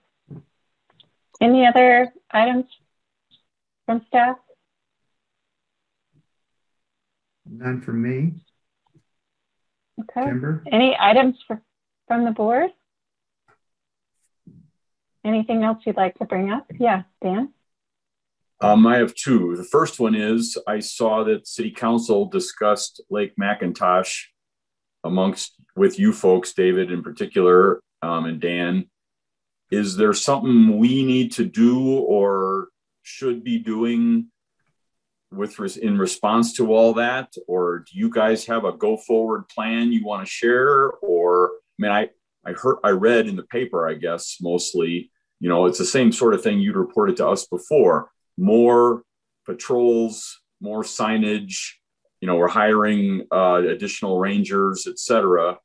Any other items from staff? None from me. Okay. Timber? Any items for, from the board? Anything else you'd like to bring up? Yeah, Dan? Um, I have two. The first one is I saw that City Council discussed Lake McIntosh amongst with you folks, David in particular, um, and Dan. Is there something we need to do or should be doing with in response to all that, or do you guys have a go forward plan you want to share? Or mean, I I heard I read in the paper, I guess mostly, you know, it's the same sort of thing you'd reported to us before more patrols, more signage. You know, we're hiring uh, additional rangers, etc.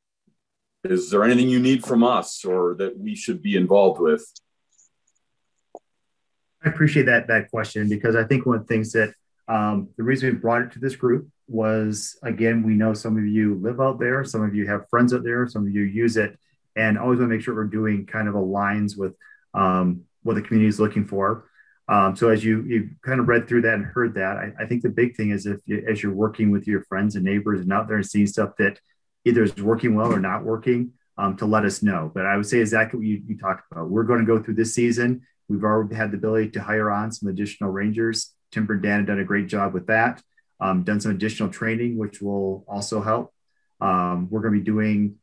Is there anything you need from us or that we should be involved with? I appreciate that that question because I think one of the things that um, the reason we brought it to this group was again we know some of you live out there, some of you have friends out there, some of you use it, and always want to make sure we're doing kind of aligns with um, what the community is looking for. Um, so as you you kind of read through that and heard that, I, I think the big thing is if you, as you're working with your friends and neighbors and out there and seeing stuff that either is working well or not working, um, to let us know. But I would say exactly what you, you talked about. We're going to go through this season. We've already had the ability to hire on some additional rangers. Timber and Dan have done a great job with that. Um, done some additional training, which will also help. Um, we're going to be doing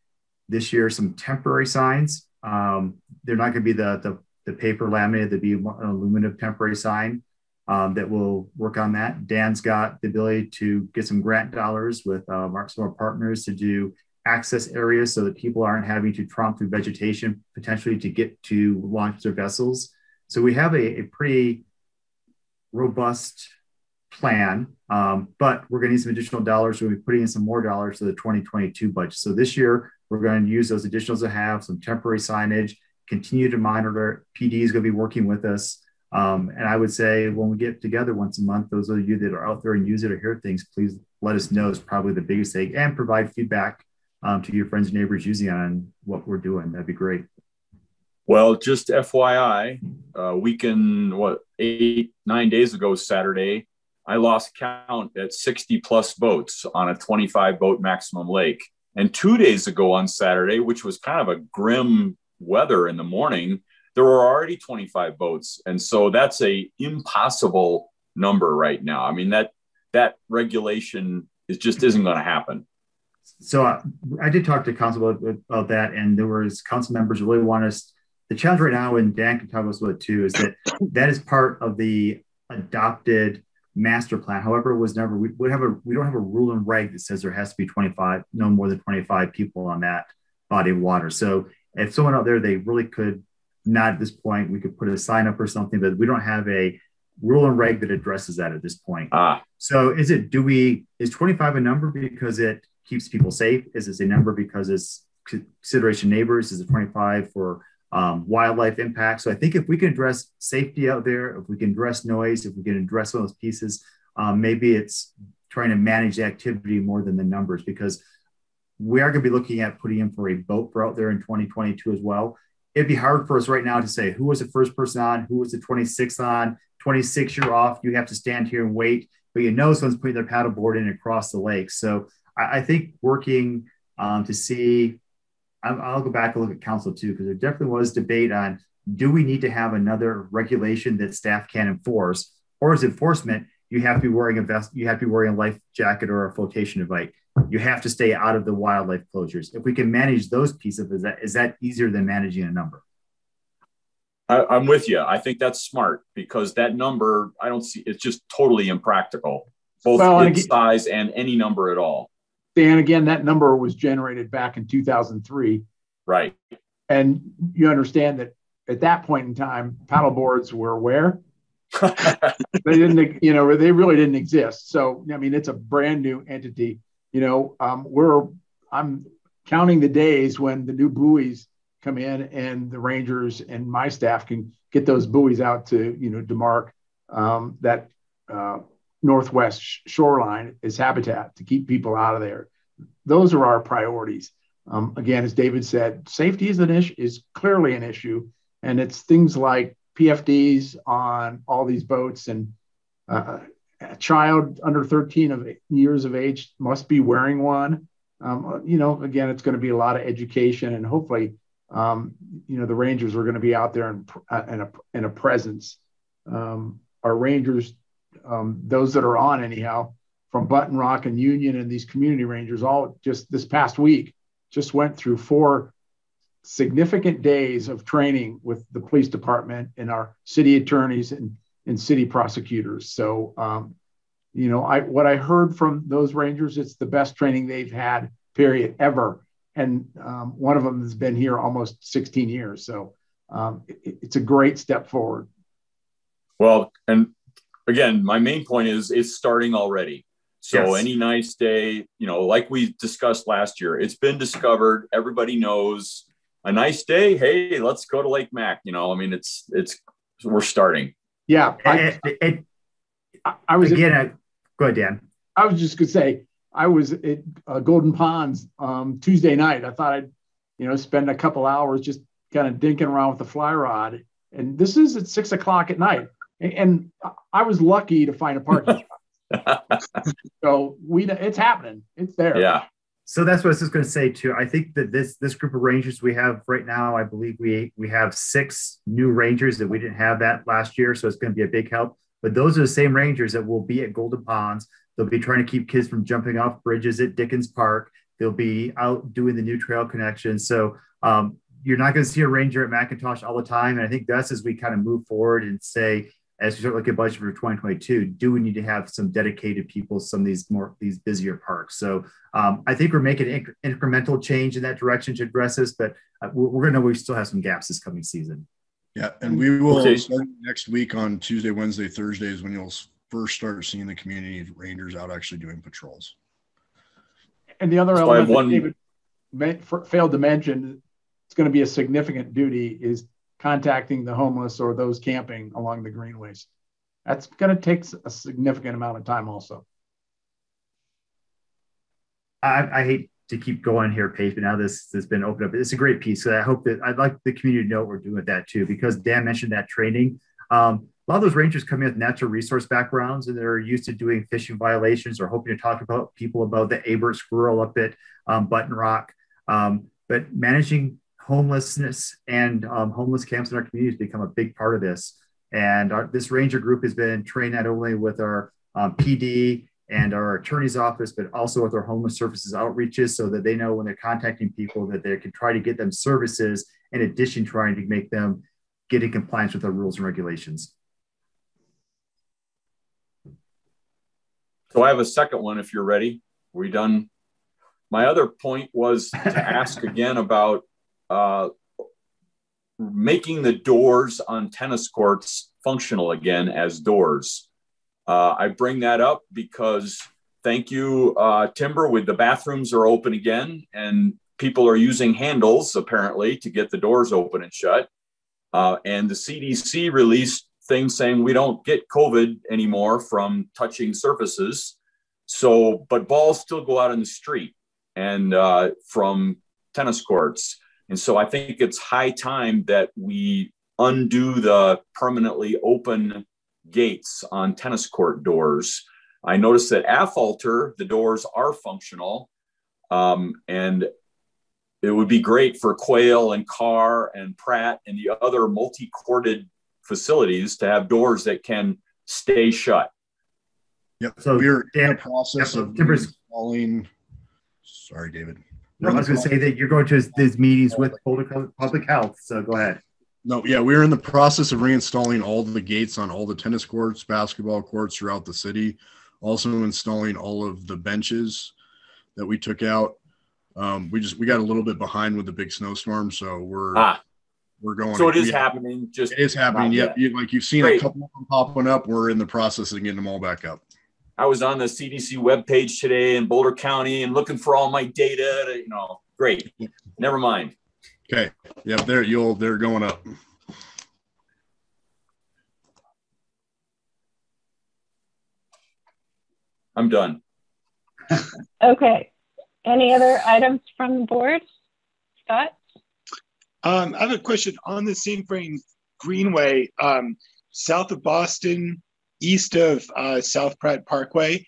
this year some temporary signs. Um, they're not going to be the, the the paper laminated, they'll be an aluminum temporary sign um, that will work on that. Dan's got the ability to get some grant dollars with uh, partners to do access areas so that people aren't having to tromp through vegetation potentially to get to launch their vessels. So we have a, a pretty robust plan, um, but we're going to need some additional dollars. We'll be putting in some more dollars to the 2022 budget. So this year, we're going to use those additionals to have some temporary signage, continue to monitor. PD is going to be working with us. Um, and I would say when we get together once a month, those of you that are out there and use it or hear things, please let us know. It's probably the biggest thing and provide feedback um, to your friends and neighbors using on what we're doing. That'd be great. Well, just FYI, uh, weekend, what, eight, nine days ago, Saturday, I lost count at 60 plus boats on a 25 boat maximum lake. And two days ago on Saturday, which was kind of a grim weather in the morning, there were already 25 boats. And so that's a impossible number right now. I mean, that that regulation is just isn't going to happen. So uh, I did talk to council about, about, that, and there was council members really want us. The challenge right now, and Dan can talk about it too, is that that is part of the adopted master plan. However, it was never we would have a we don't have a rule and reg that says there has to be 25, no more than 25 people on that body of water. So if someone out there they really could not at this point we could put a sign up or something but we don't have a rule and reg that addresses that at this point ah. so is it do we is 25 a number because it keeps people safe is it a number because it's consideration neighbors is it 25 for um, wildlife impact so i think if we can address safety out there if we can address noise if we can address those pieces um, maybe it's trying to manage the activity more than the numbers because we are going to be looking at putting in for a boat for out there in 2022 as well. It'd be hard for us right now to say who was the first person on, who was the 26th on, 26 you're off. You have to stand here and wait, but you know someone's putting their paddleboard in across the lake. So I, I think working um, to see I'll go back and look at council too, because there definitely was debate on do we need to have another regulation that staff can enforce, or is enforcement you have to be wearing a vest, you have to be wearing a life jacket or a flotation device. You have to stay out of the wildlife closures. If we can manage those pieces, is that is that easier than managing a number? I, am with you. I think that's smart because that number, I don't see it's just totally impractical, both well, in size and any number at all. Dan, again, that number was generated back in 2003. Right. And you understand that at that point in time, paddle boards were where? they didn't, you know, they really didn't exist. So, I mean, it's a brand new entity. You know, um, we're, I'm counting the days when the new buoys come in and the rangers and my staff can get those buoys out to, you know, demarc um, that uh, northwest shoreline as habitat to keep people out of there. Those are our priorities. Um, again, as David said, safety is an issue is clearly an issue, and it's things like PFDs on all these boats, and uh, a child under 13 of years of age must be wearing one. Um, you know, again, it's going to be a lot of education, and hopefully, um, you know, the Rangers are going to be out there in, uh, in, a, in a presence. Um, our Rangers um, those that are on anyhow from Button Rock and Union and these community rangers all just this past week just went through four significant days of training with the police department and our city attorneys and, and city prosecutors. So, um, you know, I what I heard from those rangers, it's the best training they've had, period, ever. And um, one of them has been here almost 16 years. So um, it, it's a great step forward. Well, and again, my main point is it's starting already. So yes. any nice day, you know, like we discussed last year, it's been discovered. Everybody knows a nice day. Hey, let's go to Lake Mac. You know, I mean, it's it's we're starting. Yeah, I, it, I was again. At, go ahead, Dan. I was just gonna say I was at uh, Golden Ponds um, Tuesday night. I thought I'd you know spend a couple hours just kind of dinking around with the fly rod, and this is at six o'clock at night and I was lucky to find a parking spot. so we, it's happening. It's there. Yeah. So that's what I was just going to say too. I think that this this group of rangers we have right now, I believe we we have six new rangers that we didn't have that last year, so it's going to be a big help. But those are the same rangers that will be at Golden Ponds. They'll be trying to keep kids from jumping off bridges at Dickens Park. They'll be out doing the new trail connections. So um, you're not going to see a ranger at McIntosh all the time. And I think that's as we kind of move forward and say, as we start looking at budget for 2022, do we need to have some dedicated people, some of these more these busier parks? So um, I think we're making inc- incremental change in that direction to address this, but uh, we're, we're going to know we still have some gaps this coming season. Yeah, and we will okay. start next week on Tuesday, Wednesday, Thursdays when you'll first start seeing the community rangers out actually doing patrols. And the other so element one... that David failed to mention, it's going to be a significant duty is contacting the homeless or those camping along the greenways. That's going to take a significant amount of time also. I, I hate to keep going here, Paige, but now this has been opened up. It's a great piece. So I hope that I'd like the community to know what we're doing with that too, because Dan mentioned that training. Um, a lot of those rangers come in with natural resource backgrounds and they're used to doing fishing violations or hoping to talk about people about the Abert squirrel up at um, Button Rock. Um, but managing homelessness and um, homeless camps in our community has become a big part of this. And our, this ranger group has been trained not only with our um, PD and our attorney's office, but also with our homeless services outreaches so that they know when they're contacting people that they can try to get them services in addition to trying to make them get in compliance with our rules and regulations. So I have a second one if you're ready. Are we done? My other point was to ask again about uh, making the doors on tennis courts functional again as doors. Uh, I bring that up because thank you, uh, Timber, with the bathrooms are open again and people are using handles apparently to get the doors open and shut. Uh, and the CDC released things saying we don't get COVID anymore from touching surfaces. So, but balls still go out in the street and uh, from tennis courts. And so I think it's high time that we undo the permanently open gates on tennis court doors. I noticed that Affolter, the doors are functional. Um, and it would be great for Quail and Carr and Pratt and the other multi-corded facilities to have doors that can stay shut. Yep. So we're in Dan- the process yeah, of Timbers- installing. Sorry, David. No, I was going to say that you're going to these meetings with Public Health. So go ahead. No, yeah, we're in the process of reinstalling all the gates on all the tennis courts, basketball courts throughout the city. Also installing all of the benches that we took out. Um, we just we got a little bit behind with the big snowstorm, so we're Ah, we're going. so it is we- happening. Just It is happening. not Yep. yet. You, like you've seen Great. a couple of them popping up. We're in the process of getting them all back up. I was on the CDC webpage today in Boulder County and looking for all my data. To, you know, great. Never mind. Okay. Yep. There you'll they're going up. I'm done. Okay. Any other items from the board? Scott? Um, I have a question on the St. Vrain Greenway, um, south of Boston, east of uh, South Pratt Parkway.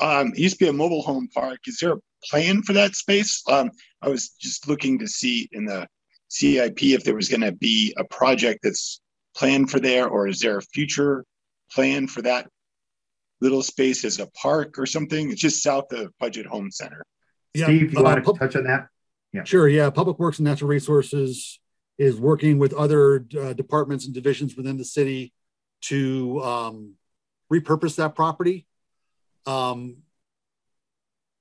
Um, it used to be a mobile home park. Is there a plan for that space? Um, I was just looking to see in the CIP if there was going to be a project that's planned for there, or is there a future plan for that little space as a park or something? It's just south of Budget Home Center. Yeah, Steve, you uh, want to pub- touch on that? Yeah. Sure. Yeah. Public Works and Natural Resources is working with other uh, departments and divisions within the city to um, repurpose that property. Um,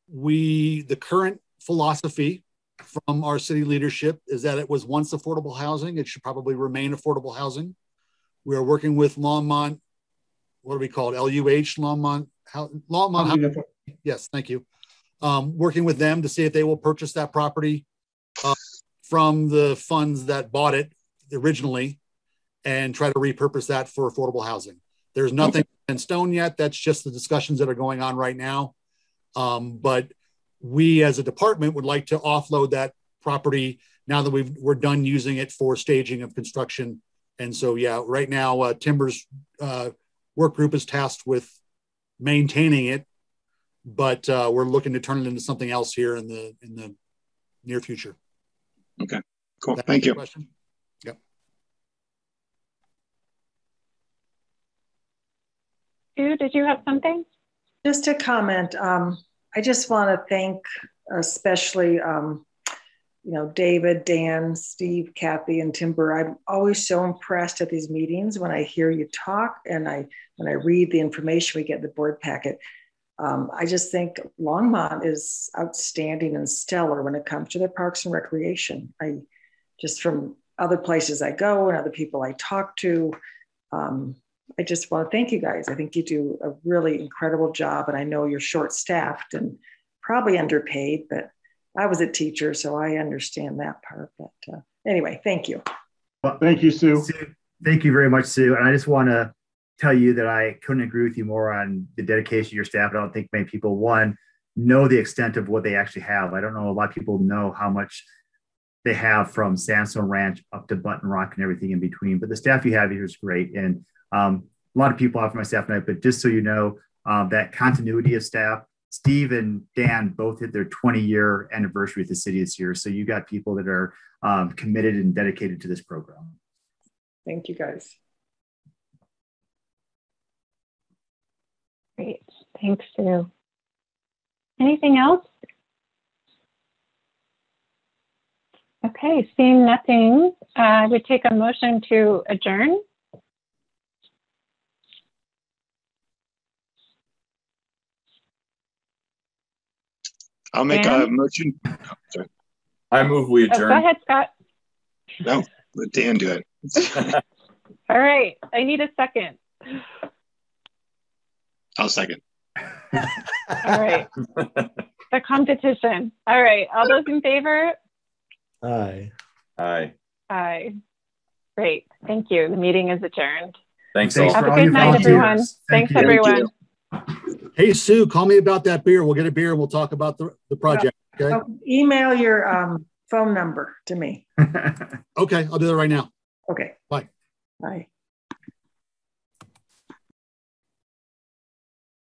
we, the current philosophy from our city leadership is that it was once affordable housing. It should probably remain affordable housing. We are working with Longmont, what do we call it? LUH, Longmont, how, Longmont. Yes, thank you. Um, working with them to see if they will purchase that property uh, from the funds that bought it originally and try to repurpose that for affordable housing. There's nothing in stone yet. That's just the discussions that are going on right now. Um, but we as a department would like to offload that property now that we've, we're done using it for staging of construction. And so, yeah, right now, uh, Timbers uh, work group is tasked with maintaining it but uh, we're looking to turn it into something else here in the in the near future. Okay, cool. That Thank you. Question? Sue, did you have something? Just a comment. Um, I just want to thank especially, um, you know, David, Dan, Steve, Kathy, and Timber. I'm always so impressed at these meetings when I hear you talk and I when I read the information we get in the board packet. Um, I just think Longmont is outstanding and stellar when it comes to their parks and recreation. I just from other places I go and other people I talk to, um, I just want to thank you guys. I think you do a really incredible job, and I know you're short staffed and probably underpaid, but I was a teacher, so I understand that part. But uh, anyway, thank you. Well, thank you, Sue. Sue, thank you very much, Sue. And I just want to tell you that I couldn't agree with you more on the dedication of your staff. I don't think many people, one, know the extent of what they actually have. I don't know a lot of people know how much they have from Sandstone Ranch up to Button Rock and everything in between. But the staff you have here is great. And um, a lot of people offer my staff night, but just so you know, um, that continuity of staff, Steve and Dan both hit their 20 year anniversary with the city this year. So you got people that are um, committed and dedicated to this program. Thank you guys. Great. Thanks, Sue. Anything else? Okay, seeing nothing, uh, I would take a motion to adjourn. I'll make Dan? a motion. oh, sorry. I move we Oh, adjourn. go ahead, Scott. No, let Dan do it. All right, I need a second. I'll second. All right. the competition. All right, all those in favor? Aye. Aye. Aye. Great, thank you. The meeting is adjourned. Thanks, Thanks. Have a good night, volunteers. everyone. Thank Thanks, you. everyone. Hey Sue, call me about that beer. We'll get a beer and we'll talk about the, the project. Okay. Oh, email your um, phone number to me. Okay, I'll do that right now. Okay. Bye. Bye.